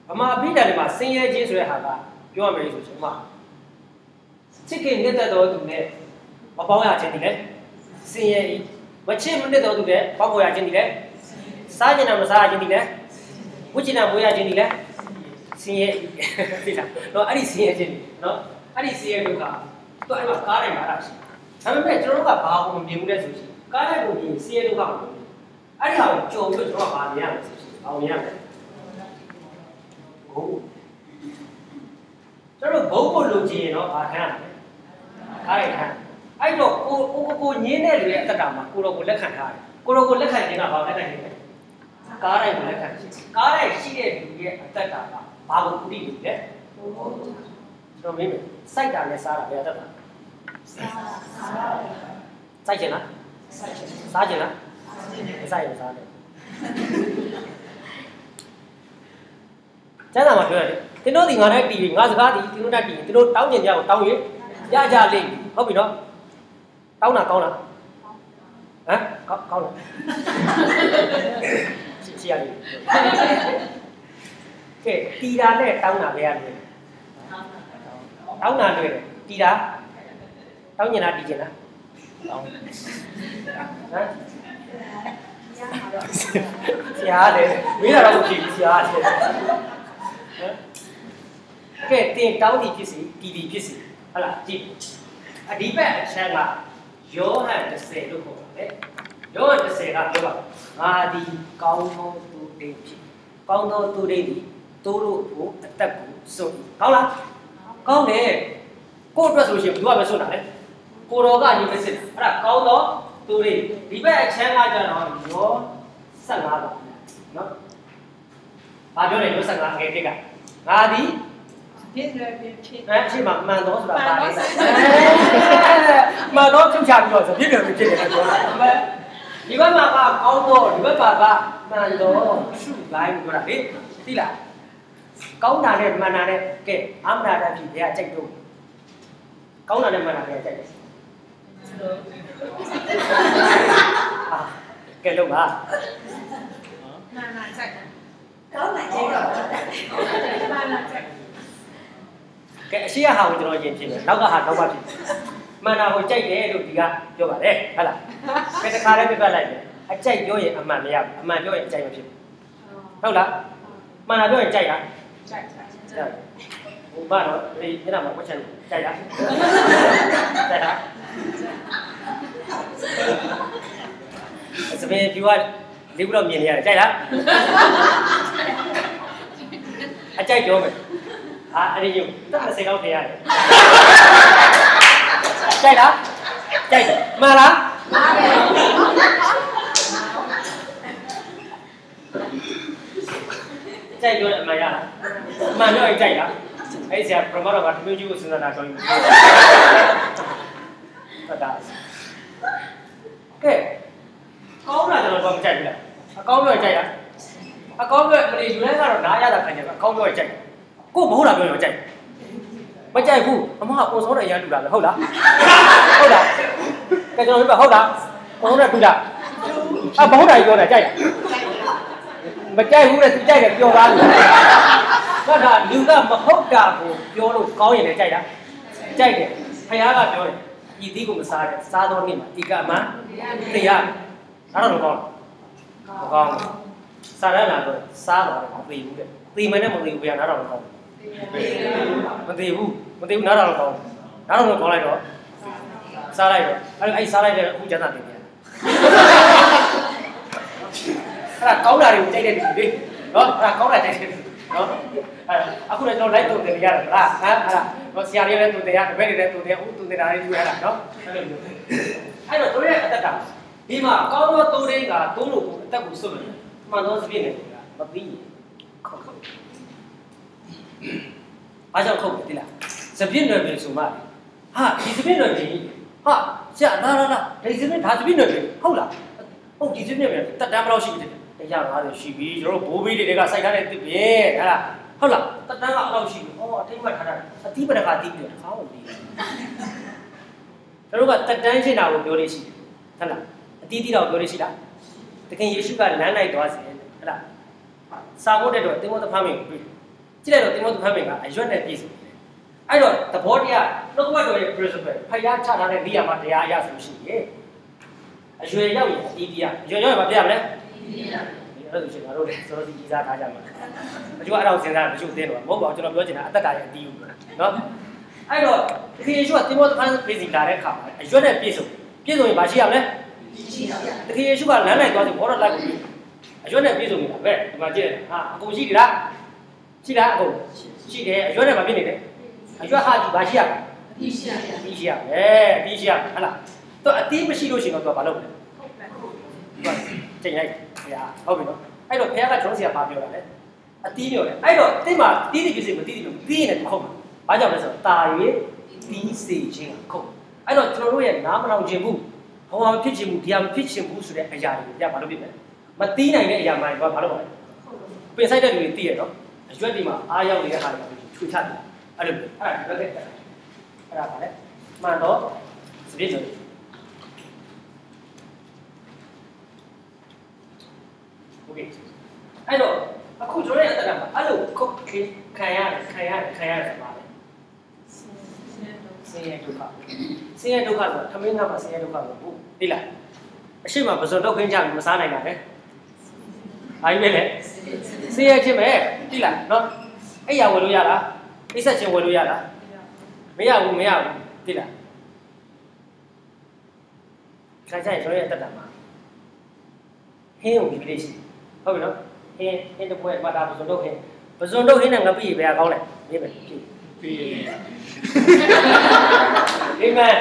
Speaker 1: ဗမာပြည်တယ်မှာဆင်းရဲခြင်းဆိုတဲ့ဟာကပြောရမယ်ဆိုရှင်မချစ်ခင်နှစ်သက်တော်သူနဲ့ မပေါင်းရခြင်းဒီလေစင်ရဲ့မချစ်မနှစ်တော်သူနဲ့ပေါင်းပေါ်ရခြင်းဒီလေစားကျင်တာမစားရခြင်းဒီလေဝိကျင်တာမွေးရခြင်းဒီလေစင်ရဲ့ဒီလားတော့အဲ့ဒီစင်ရဲ့ခြင်းဒီနော်အဲ့ဒီစင်ရဲ့ဒုက္ခတော့အဲ့မှာကားတယ်မှာလားရှိဒါပေမဲ့ကျွန်တော်တို့ကဘာကိုမမြင်ဘူးလဲဆိုရှင်ကားတဲ့ကိုမြင်စင်ရဲ့ဒုက္ခကိုမြင်အဲ့ဒီဟာကိုကြုံပြီးတော့ကျွန်တော်ကဘာမြင်ရမလဲဆိုရှင်ဘာမြင်ရမလဲဟုတ်ကျွန်တော်ဘုံကိုလိုချင်ရင်တော့ဘာခံရမလဲ။အားရခံ။ အဲ့တော့ကိုကိုကိုညင်းတဲ့လူရဲ့အတ္တတာမှာကိုတော်ကိုလက်ခံထားတယ်။ကိုတော်ကိုလက်ခံခြင်းကဘာလက်ခံခြင်းလဲ။ကားတိုင်းကိုလက်ခံခြင်း။ကားတိုင်းရှိတဲ့လူရဲ့အတ္တတာကဘာကိုဥတည်နေလဲ။ကျွန်တော်မင်းမစိုက်တာနဲ့စားတာပဲအတ္တတာ။စိုက်ခြင်းလား။စားခြင်းလား။မစိုက်ရင်စားတယ်။ကျမ်းစာမှာပြောရတယ်။တင်းတို့ဒီငါနဲ့တီးငါစကားဒီတင်းတို့နဲ့တီးတင်းတို့တောင်းကျင်ကြအောင်တောင်းရင်ရကြလိမ့်ဟုတ်ပြီနော်။ တောင်းတာကောင်းလား။ဟမ်ကောင်းကောင်းလား။စီစီရတယ်။ကဲတီးတာနဲ့တောင်းတာပဲရတယ်။တောင်းတာတွေ့တယ်တီးတာတောင်းကျင်လားတီးကျင်လား။တောင်းဟမ်ဆရာလေမိတာတော့ကြည့်ဆရာလေဟမ်ကဲတင်တောင်းဒီဖြစ်စီတီဗီဖြစ်စီဟုတ်လားကြည့်အဒီဘက်အချမ်းက ယောဟန်30လို့ခေါ်ပါတယ်ယောဟန်30ကပြောပါငါဒီကောင်းသောသူတိဖြစ်ကောင်းသောသူတိဒီသူတို့ကိုအသက်ကိုစွန့်ကောင်းလားကောင်းတယ်ကို့အတွက်ဆိုရှင်ဘယ်သူကပဲစွန့်တာလဲကိုတော်ကညီမစစ်အဲ့ဒါကောင်းသောသူတွေဒီဘက်အချမ်းကကျတော့ယော15ပါနော်ဘာပြောလဲယော15ငယ်တိတ်ကငါဒီ
Speaker 2: ဖြစ်ရဖြစ်ဖြစ်
Speaker 1: အဲအချိန်မှာမှန်တော့ဆိုတာပါလေမှန်တော့ချုပ်ချပြီးတော့ဆိုဖြစ်တယ်ဖြစ်တယ်ပြောတာဒီဘက်မှာကကောင်းတော့ဒီဘက်ပါကမှန်တော့ရှုလိုက်ပြောတာလေသိလားကောင်းတာနဲ့မှန်တာနဲ့ကဲအမှန်တာဖြစ်ဘယ် ကကြိုက်တော့ကောင်းတာနဲ့မှန်တာဘယ်ကကြိုက်လဲအာကဲလို့ပါ
Speaker 2: မှန်လားချက်
Speaker 4: ကောင်းနိုင်ကြတော့
Speaker 2: မှန်လားချက်ကဲ
Speaker 1: အရှိရဟာကိုကျွန်တော်ရင်ဖြစ်မယ်နောက်ကဟာနောက်မှဖြစ်မှန်တာကိုကြိုက်တယ်လို့ဒီကပြောပါတယ်ဟုတ်လားကဲတခါတည်းပြတ်လိုက်တယ်အကြိုက်ပြောရင်အမှန်မရဘူးအမှန်ပြောရင်အကြိုက်မဖြစ်ဘူးဟုတ်လားမှန်တာပြောရင်ကြိုက်လား
Speaker 2: ချက်ချက်
Speaker 1: ကြိုက်ဟိုဘာတော့ဒီမျက်နှာမှာဝတ်ချင်ကြိုက်လားကြိုက်လားစပင်းပြူကလေးခုတော့မြင်နေရတယ်ကြိုက်လားအကြိုက်ပြောမယ် ဟာအဲ့ဒီရုပ်တက်မစင်ကောင်းထည့်ရတယ်ကြိုက်လားကြိုက်တယ်မှန်လား
Speaker 2: ပါပဲ
Speaker 1: ကြိုက်ပြောတယ်အမှန်ရလားအမှန်ပြောရင်ကြိုက်လားအဲ့ဆရာပရမတော်ကတမျိုးကြီးကိုစဉ်းစားတာကြောင်းယူဟုတ်တာကဲကောင်းတာကျွန်တော်ဘာမကြိုက်ဘူးလားအကောင်းပြောကြိုက်တာအကောင်းပြောမနေယူလဲကတော့နားရတာခံကြအကောင်းပြောကြိုက် ကိုမဟုတ်တာပြောရင်ကြိုက်မကြိုက်ဘူးအမကပုံစောတဲ့အရန်တူတာပဲဟုတ်လားဟုတ်လားကဲကျွန်တော်ပြောဟုတ်လားပုံစောတဲ့တူတာအမဟုတ်တာပြောတာကြိုက်မကြိုက်ဘူးလေသူကြိုက်တယ်ပြောသားလို့ဟုတ်တာလူကမဟုတ်တာကိုပြောလို့ကောင်းရင်လည်းကြိုက်တာကြိုက်တယ်ဖခင်ကပြောတယ်ဤသီးကိုမစားတဲ့စားသောနေ့မှာဤကမှတရားအဲ့တော့ကောင်းမကောင်းဘူးစားရလာတော့စားတော့မသိဘူးတဲ့သိမယ်နဲ့မသိဘူးဗျာနားတော့မကောင်း မသိဘူးမသိဘူးနားတော့ကောင်းနားတော့ကောင်းလိုက်တော့စားလိုက်တော့အဲ့အဲ့စားလိုက်တဲ့အခုကျန်တာတင်ပြန်အဲ့ဒါကောင်းတာတွေကိုကြိုက်တဲ့လူတွေနော်အဲ့ဒါကောင်းတာကြိုက်တဲ့လူနော်အဲ့အခုလည်းကျွန်တော်လိုက်တုံတယ်ရတယ်မလားဟမ်အဲ့ဒါတော့ဆရာတွေလည်းတုံတယ်ရတပည့်တွေလည်းတုံတယ်ဥတုံတယ်တာတွေတွေ့ရတာနော်အဲ့လိုမျိုးအဲ့တော့တို့ရဲ့အတ္တဒီမှာကောင်းသောတိုးရင်းကတိုးလို့အတက်ကိုစွတ်လို့မှန်သောစပြည့်နေတယ်မပြီးခုတ်ခုတ် အားကြောင့်ခုတ်တယ်ဒီလားစပြည့်နယ်ပြီဆိုမှဟာဒီစပြည့်နယ်ပြီဟာဆရာလာလာလာဒီစပြည့်ဒါစပြည့်နယ်ပြီဟုတ်လားဟုတ်ဒီစပြည့်နယ်ပြီတက်တန်းဘယ်လောက်ရှိပြီတရား50ရှိပြီကျွန်တော်တို့ဘိုးဘေးတွေကစိုက်ထားတဲ့တစ်ပြည့်ဟဲ့လားဟုတ်လားတက်တန်းကအဲ့လောက်ရှိပြီဟောအထိတ်မှတ်ထားတာအတိပဒကအတိပြီးတော့တစ်ခါမှမပြီးဘူးကျွန်တော်တို့ကတက်တန်းရှင်းတာကိုပြောလို့ရှိတယ်ဟုတ်လားအတိတိတော့ပြောလို့ရှိလားတခင်ယေရှုကလမ်းလိုက်သွားစေဟုတ်လားစာဖို့တဲ့တော့တင်မောသဖမ်းမင်းကိုတွေ့ ကြည့်လိုက်တော့တင်မောသဖမ်းမင်းကအရွက်နဲ့ပြည့်စုံအဲ့တော့သဘောတရားနှုတ်ကပတ်တော်ရဲ့ principle ဖယားချထားတဲ့နေရာမှာတရားအရဆိုရှိရင်အရွယ်ရောက်ရင်အတိတရားအရွယ်ရောက်ရင်မပြရမလဲအဲ့လိုဆိုငါတို့လည်းစောစီကြီးစားထားကြမှာအကျိုးအဲ့ဒါကိုစဉ်းစားမကျုပ်သိတော့မဟုတ်ပါဘူးကျွန်တော်ပြောချင်တာအတ္တကာရဲ့အတီးကိုပြောတာနော်အဲ့တော့ဒီယေရှုကတင်မောသဖမ်းပြည်စီလာတဲ့အခါမှာအရွက်နဲ့ပြည့်စုံပြည့်စုံရင်မရှိရမလဲတခင်ယေရှုကလမ်းလိုက်သွားဆိုဘောရလိုက်ကိုပြီးအရွက်နဲ့ပြည့်စုံနေတာပဲဒီမှာကြည့်ဟာအကုန်ရှိကြလား ရှိလားအကုန်ရှိတယ်အရွက်နဲ့မပြည့်နေတယ်အရွက်ဟာဒီဘာရှိရလဲ
Speaker 4: ဒီရှိရ
Speaker 1: အတီးရှိရမယ်အတီးရှိရမယ်ဟဟလားတော့အတီးမရှိလို့ရှိရင်တော့သူကဘာလုပ်လဲသူကချိန်လိုက်ဘုရားဟုတ်ပြီနော်အဲ့တော့ဘုရားကကျွန်တော်ဆရာဘာပြောတာလဲအတီးပြောတယ်အဲ့တော့တိတ်မှာတီးတိပြည့်စုံမတီးတိလို့တီးရင်လည်းခုတ်မှာဘာကြောင့်လဲဆိုတော့တာ၍တီးစေခြင်းခုတ်အဲ့တော့ကျွန်တော်တို့ရဲ့နားမလောင်ခြင်းဘူးဟောမဖြစ်ခြင်းဘူးတရားမဖြစ်ခြင်းဘူးဆိုတဲ့အရာတွေကိုပြဘာလို့ပြမယ်မတီးနိုင်တဲ့အရာမှန်ဘာဘာလို့မလဲပင်ဆိုင်တဲ့လူတွေတီးရနော် အရွက်ဒီမှာအားရောက်နေတဲ့ဟာတွေထွေချတယ်အဲ့လိုအဲ့ဒါလည်းအဲ့ဒါပါလေမှန်တော့စပြည့်စုံโอเคအဲ့တော့အခုကျွန်တော်ရဲ့အတ္တကမှာအဲ့လိုခုတ်ခံရတယ်ခံရတယ်ခံရတယ်ဆိုတာလေဆင်းရဲဒုက္ခဆင်းရဲဒုက္ခဆိုတာထမင်းကမှဆင်းရဲဒုက္ခလို့ဟုတ်သိလားအရှိမပစုံတော့ခင်းကြပြီးမစားနိုင်တာပဲအားကြီးပဲလေ ဆင်းရဲခြင်းပဲသိလားနော်အဲ့ရဝယ်လို့ရလားအိဆက်ချင်းဝယ်လို့ရလားမရဘူးမရဘူးသိလားခိုင်ဆိုင်ကျွန်တော်ရဲ့အတ္တမှာဟင်းကိုပြီးလေးရှိဟုတ်ပြီနော်ဟင်းဟင်းတစ်ပွဲမှာဒါပစုံတော့ဟင်းပစုံတော့ဟင်းနဲ့ငပိဘယ်ကောင်းလဲဒီပဲကြည့်
Speaker 3: ပြီး
Speaker 1: ဒီမဲ့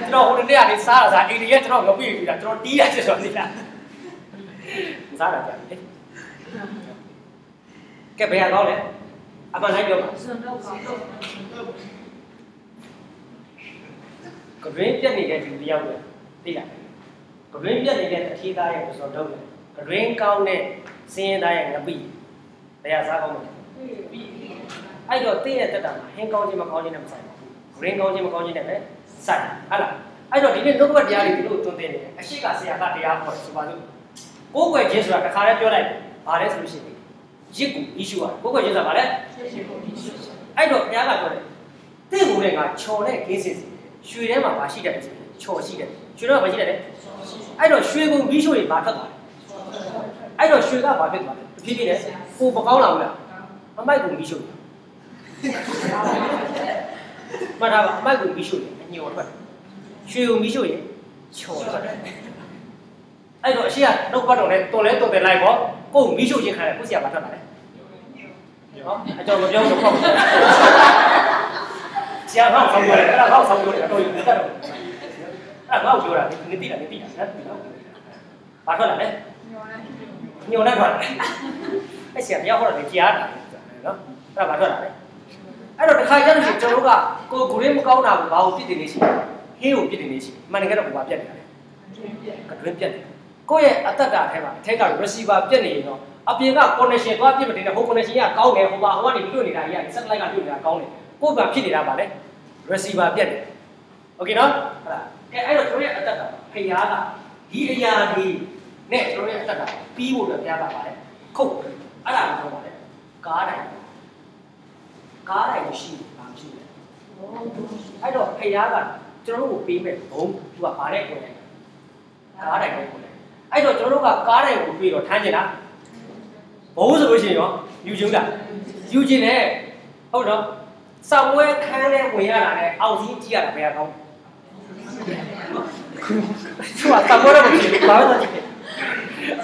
Speaker 1: ကျွန်တော်ဟိုတနေ့ကနေစားတာစားအိန္ဒိယကျွန်တော်ငပိပြီလားကျွန်တော်တီးရတယ်ဆိုတော့ဒီလားစားတာကြာလေ ကဲဘယ်ကောင်းလဲအမှန်တိုင်းပြောပါ
Speaker 2: စွန်တော့ကောင်းတော့
Speaker 1: ကရင်းပြက်နေတဲ့လူတယောက်လေသိလားကရင်းပြက်နေတဲ့အထီးသားရဲ့ပစုံတော့လေကရင်းကောင်းတဲ့စင်းရဲသားရဲ့ငပိတရားစားကောင်းတယ်အဲ့တော့တင်းရဲ့တက်တာမှာဟင်းကောင်းခြင်းမကောင်းခြင်းနဲ့မဆိုင်ဘူးဂရင်းကောင်းခြင်းမကောင်းခြင်းနဲ့ပဲဆိုင်ဟုတ်လားအဲ့တော့ဒီနေ့နှုတ်ကပတ်တရားတွေဒီလိုသွန်သင်နေတယ်အရှိကဆရာကတရားဟောတယ်ဆိုပါလို့ကိုယ်ွယ်ခြင်းဆိုတာတစ်ခါတည်းပြောလိုက်ဘာလဲဆိုလို့ရှိရင် ရစ်ကူ issue อ่ะကိုယ်ွယ်ခြင်းဆိုတာဘာလဲအဲ့တော့ဘုရားကပြောတယ်တင့်ကိုလည်းငါချော်နဲ့ဂင်းစင်စီရွှေထဲမှာဘာရှိတယ်လဲဆိုရင်ချော်ရှိတယ်ရွှေထဲမှာဘာရှိတယ်လဲအဲ့တော့ရွှေကုန်ပြီးရှို့တွေဘာထွက်သွားလဲအဲ့တော့ရွှေကဘာဖြစ်သွားလဲတဖြည်းဖြည်းနဲ့ကိုမကောင်းလာဘူးလားအမိုက်ကုန်ပြီးရှို့တယ်မှတ်ထားပါအမိုက်ကုန်ပြီးရှို့တယ်အညော်ထွက်တယ်ရွှေကုန်ပြီးရှို့ရင်ချော်ထွက်တယ်အဲ့တော့အရှိကနှုတ်ပတ်တော်နဲ့တော်လဲတော်တယ်လိုက်ပေါ့ ကိုယ်မီးရှို့ခြင်းခံတယ်ကိုဆရာဘာထွက်လာလဲနော်အကြောင်းမပြောဘူးပေါ့ဆရာကဆောင်းပြောတယ်အဲ့ဒါကောက်ဆောင်းပြောတယ်အတော်ယူတတ်တော့အဲ့ဒါကောက်ပြောတာနေတိတာနေတိတာနော်ဘာထွက်လာလဲညိုနဲ့ထွက်လာအဲ့ဆရာတရားဟောတာကြားတာနော်အဲ့ဒါဘာထွက်လာလဲအဲ့တော့တစ်ခါကျလို့ရှိရင်ကျွန်တော်တို့ကကိုဂူရင်းမကောင်းတာကိုဘာကိုပြစ်တင်နေရှိဟင်းကိုပြစ်တင်နေရှိမှန်တယ်ကတော့ဘာပြတ်နေတာလဲကတွင်းပြတ်တယ် ကိုယ့်ရဲ့အသက်တာထဲမှာအထက်က receiver ပြက်နေရင်တော့အပြင်က connection သွားပြစ်မတင်နဲ့ဟို connection ကကောင်းတယ်ဟိုမှာဟိုကနေလွတ်နေတာကြီးက satellite ကလွတ်နေတာကောင်းတယ်ကိုယ့်ဘာဖြစ်နေတာပါလဲ receiver ပြက်တယ် okay နော်ဟုတ်လားကဲအဲ့တော့တို့ရဲ့အသက်တာဖရားကဒီအရာဒီနဲ့တို့ရဲ့အသက်တာပြီးဖို့အတွက်ဖရားကပါလဲခုတ်အဲ့ဒါကိုပြောပါလဲကားတိုင်းကားတိုင်းရှိတာမရှိဘူးအဲ့တော့ဖရားကကျွန်တော်တို့ကိုပေးမဲ့ဘုံသူကဗာတဲ့ကိုယ်တိုင်းကားတိုင်းကိုယ်တိုင်း အဲ့တော့ကျွန်တော်တို့ကကားတိုင်းကိုပြီးတော့ထမ်းကျင်လားဘုံဆိုလို့ရှိရင်ရောယူချင်းကယူချင်းနဲ့ဟုတ်တော့စောင်းဝဲခန်းနဲ့ဝင်ရတာနဲ့အောက်စီးကြည့်ရတာဘယ်ကောင်းသူကစောင်းဝဲတော့မကြည့်ဘူးဘာလို့လဲကြည့်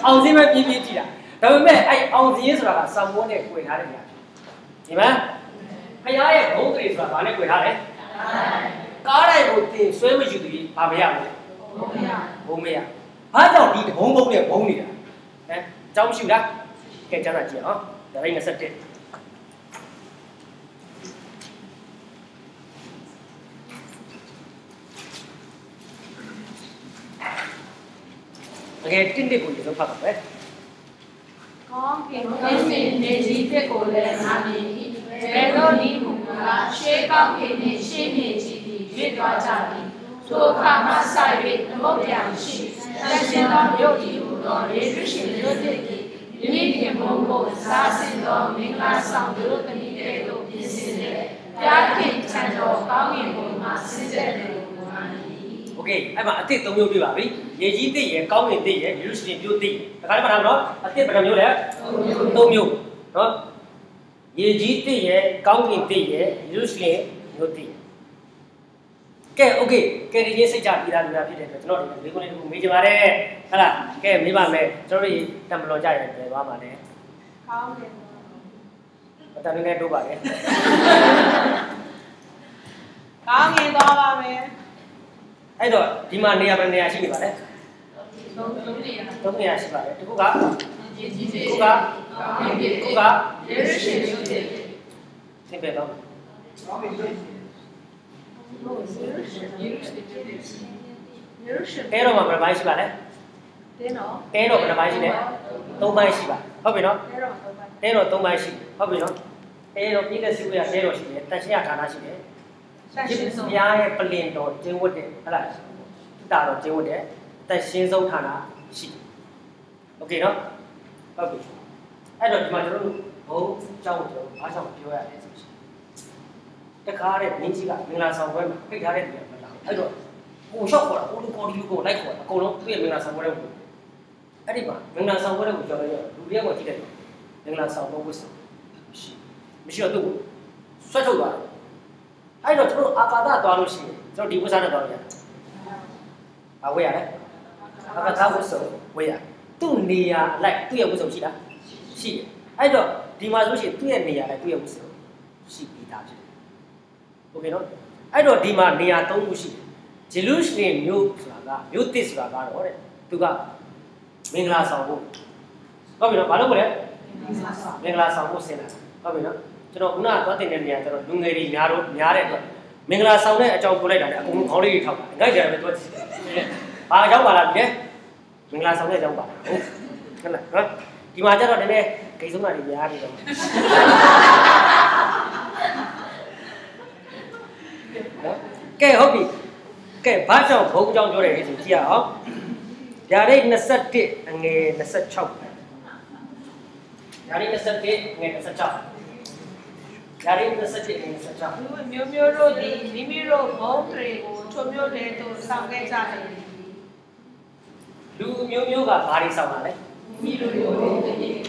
Speaker 1: အောင်စီးမဲ့ပြင်းပြင်းကြည့်တာဒါပေမဲ့အဲ့အောင်စီးဆိုတာကစောင်းဝဲနဲ့ကိုယ်ထားတဲ့နေရာဒီမှာဖရားရဲ့ဘုံတရေဆိုတာဘာနဲ့ကိုယ်ထားလဲကားတိုင်းကိုတင်ဆွဲမယူသူကြီးဘာမရဘူးဘုံမရဘာ ကြောင့်ဒီဘုံဘုံနဲ့ဘုံနေတာဟမ်အကြောင်းမရှိဘူးလားကဲကျမ်းစာကြည့်အောင်ဒါလေး21တကယ်တင့်တင့်ကိုရေဆုံးဖတ်ပါပဲ
Speaker 2: ကောင်းကင်
Speaker 4: ဘုရားရှင်နေကြီးတဲ့ကိုလည်းနာမည်၏ဘယ်တော့ဒီမူကားရှေးကောင်းခင်နှင့်ရှေးနေကြီးသည်ရွေ့သွားကြသည် ထိုအခါမှစ၍သမုတ်ပြန်ရှိတန်ရှင်သောမြို့ကြီးဟူသောရေရွရှင်မြို့တည်သည်မိမိခင်ဘုံကိုစားစင်သောမင်္ဂလာဆောင်တို့တည်းတဲ့သို့ပြင်ဆင်တဲ့ပြားခင်ချမ်းတော်ကောင်းကင်ဘုံမှဆင်းသက်တယ်ကိုမှန်သည်
Speaker 1: โอเคအဲ့မှာအစ်စ်၃မျိုးပြပါပြီရေကြီးတစ်ရယ်ကောင်းကင်တစ်ရယ်ယေရုရှလင်မြို့တစ်ဒါခါလေးမှတ်ထားမနော်အစ်စ်ဘယ်နှမျိုးလဲ၃မျိုးနော်ရေကြီးတစ်ရယ်ကောင်းကင်တစ်ရယ်ယေရုရှလင်မြို့တစ် ကဲโอเคကဲဒီချင်းစိတ်ကြပြီးသားလူများဖြစ်တဲ့အတွက်ကျွန်တော်ဒီလေးခုလေးတစ်ခုမေးချင်ပါတယ်ဟုတ်လားကဲမေးပါမယ်ကျွန်တော်တို့တံပလောကြရင်ပြန်သွားပါနဲ့
Speaker 2: ကောင်းတယ်
Speaker 1: အတန်လေးနဲ့တိုးပါလေ
Speaker 2: ကောင်းရင်သွားပါမယ်
Speaker 1: အဲ့တော့ဒီမှာနေရာပဲနေရာရှိနေပါလေ
Speaker 4: သုံးသုံးနေရ
Speaker 1: သုံးနေရာရှိပါတယ်တခုက
Speaker 4: ရေကြီးတဲ့
Speaker 1: ခုက
Speaker 4: ကောင်းကင်ဘုံ
Speaker 1: ခုက
Speaker 4: ရေရွရှင်မြို့တည်သည်
Speaker 1: သင်ပဲတော့
Speaker 2: ယေရုရှလင်
Speaker 1: တဲတော့မှာဘယ်ပိုင်းရှိပါလဲ
Speaker 2: တင်းတော့
Speaker 1: တဲတော့ဘယ်ပိုင်းရှိလဲသုံးပိုင်းရှိပါဟုတ်ပြီနော်
Speaker 2: တဲတော့တော့ပါ
Speaker 1: တဲတော့သုံးပိုင်းရှိဟုတ်ပြီနော်တဲတော့ပြည်သက်စုရတဲတော့ရှိတယ်တန်ရှင်းရဌာနရှိတယ်
Speaker 2: ဆက်ရှင်ဆုံး
Speaker 1: ဘုရားရဲ့ပလင်တော်ကျင်းဝတ်တယ်ဟုတ်လားတာတော်ကျင်းဝတ်တယ်တန်ရှင်းဆုံးဌာနရှိတယ်โอเคနော်ဟုတ်ပြီအဲ့တော့ဒီမှာကျွန်တော်တို့ဘုံအကြောင်းကိုကျွန်တော်အားဆောင်ပြောရမယ်ဆိုရှင် တခါတဲ့မင်းကြီးကမင်္ဂလာဆောင်ပွဲမှာဖိတ်ထားတဲ့နေရာမှာလာအဲ့တော့ကိုလျှောက်ခေါ်တာကိုလူခေါ်ဒီလူကိုလိုက်ခေါ်တာအကုန်လုံးသူ့ရဲ့မင်္ဂလာဆောင်ပွဲကိုအဲ့ဒီမှာမင်္ဂလာဆောင်ပွဲကိုကြော်လိုက်တော့လူတယောက်ကကြည့်တယ်မင်္ဂလာဆောင်ပွဲဝတ်စုံမရှိမရှိတော့သူ့ကိုဆွတ်ထုတ်သွားတယ်အဲ့တော့ကျွန်တော်အာကာသသွားလို့ရှိရင်ကျွန်တော်ဒီဝိစားနဲ့သွားလို့ရတယ်။ဘာဝေးရလဲ။အာကာသဝိစုံဝေးရ။သူ့နေရာအလိုက်သူ့ရဲ့ဝိစုံရှိလား။ရှိတယ်။အဲ့တော့ဒီမှာဆိုရှင်သူ့ရဲ့နေရာလိုက်သူ့ရဲ့ဝိစုံရှိပြီးသားဖြစ်တယ်။ โอเคနော်။အဲ့တော့ဒီမှာနေရာ၃ခုရှိတယ်။ဂျေရုရှလင်မြို့ဆိုတာကမြို့တစ်ဆိုတာကတော့တဲ့သူကမင်္ဂလာဆောင်ဖို့ဟုတ်ပြီနော်ဘာလို့မလဲမင်္ဂလာဆောင်ဖို့ဆင်လာဟုတ်ပြီနော်ကျွန်တော်ခုနကသွားတင်တဲ့နေရာကျတော့လူငယ်တွေများတော့များတဲ့အတွက်မင်္ဂလာဆောင်တဲ့အကြောင်းပြောလိုက်တာလေအကုန်လုံးခေါင်းလေးတွေထောက်တာငိုက်ကြတယ်ပဲသွားကြည့်ဘာအကြောင်းပါလားဒီလေမင်္ဂလာဆောင်တဲ့အကြောင်းပါဟုတ်ဟုတ်လားနော်ဒီမှာကျတော့နည်းနည်းဂိတ်ဆုံးတာတွေများနေတော့ ကဲဟုတ်ပြီကဲဘာကြောင့်ဘုံကြောင့်ပြောတယ်လေဆိုကြည့်ရအောင်ဗျာဒိတ်21အငယ်26ဗျာဒိတ်21ငယ်26ဗျာဒိတ်21ငယ်26
Speaker 2: လူမျိုးမျိုးတို့သည်မိမိတို့ဘုံတွေကိုချိုမျိုးတွေတို့ဆောင်ခဲ့ကြတယ်
Speaker 1: လူမျိုးမျိုးကဘာတွေဆောင်တာလဲ
Speaker 4: မိတို့တို့တည်း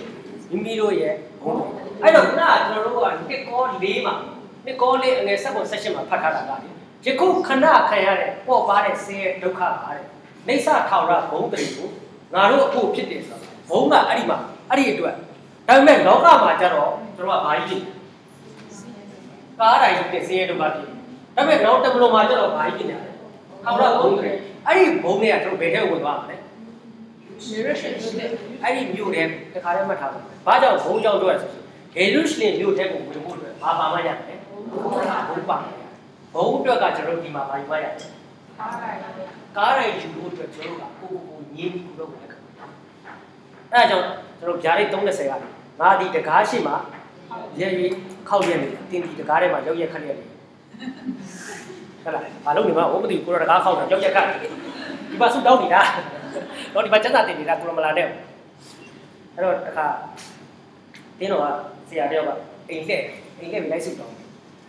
Speaker 1: မိမိတို့ရဲ့ဘုံအဲ့တော့ခုနကကျွန်တော်တို့ကနှစ်ကော၄မှာနှစ်ကောလေးအငယ်7ပုံ7မှာဖတ်ထားတာကလေ ယခုခဏခံရတဲ့ပေါ့ပါတဲ့ဆင်းရဲဒုက္ခပါတဲ့နေဆထောင်ရဘုံတရီကိုငါတို့အဖို့ဖြစ်တယ်ဆိုတော့ဘုံကအဲ့ဒီမှာအဲ့ဒီအတွက်ဒါပေမဲ့လောကမှာကျတော့ကျွန်တော်ကဘာကြီးဖြစ်ကားတိုင်းဖြစ်ဆင်းရဲဒုက္ခဖြစ်ဒါပေမဲ့နောက်တမလို့မှာကျတော့ဘာကြီးဖြစ်နေလဲထောင်ရဘုံတရီအဲ့ဒီဘုံတွေကကျွန်တော်ဘယ်ထဲဝင်သွားမှာလဲ
Speaker 2: ယေရုရှလင်မြို့တဲ့
Speaker 1: အဲ့ဒီမြို့ထဲတခါတည်းမှတ်ထားပါဘာကြောင့်ဘုံကြောင့်ပြောရဆိုရင်ယေရုရှလင်မြို့ထဲကိုဝင်ဖို့အတွက်ဘာပါမှရတယ်ဘဘုံပါ ဘုံအတွက်ကကျွန်တော်ဒီမှာဘာယူရရလဲကားရိုက်ယူလို့အတွက်ကျွန်တော်ကကိုကိုကိုညင်းပြီးကိုတော့ကိုလက်ခံအဲဒါကြောင့်ကျွန်တော်ဗျာဒိတ်30ကငါဒီတကားရှိမှရဲရဲခောက်ရက်နေတင်းဒီတကားထဲမှာရောက်ရက်ခက်ရက်နေဟုတ်လားဘာလို့နေမှာဟိုမသိကိုတော့တကားခောက်တာရောက်ရက်ခက်ဒီမှာဆုတောင်းနေတာတော့ဒီမှာစက်တာတင်နေတာကိုရမလာနဲ့အဲ့တော့တခါတင်းတော့ဆရာတယောက်ကအိမ်လက်အိမ်လက်ပြီးလိုက်ဆုတောင်း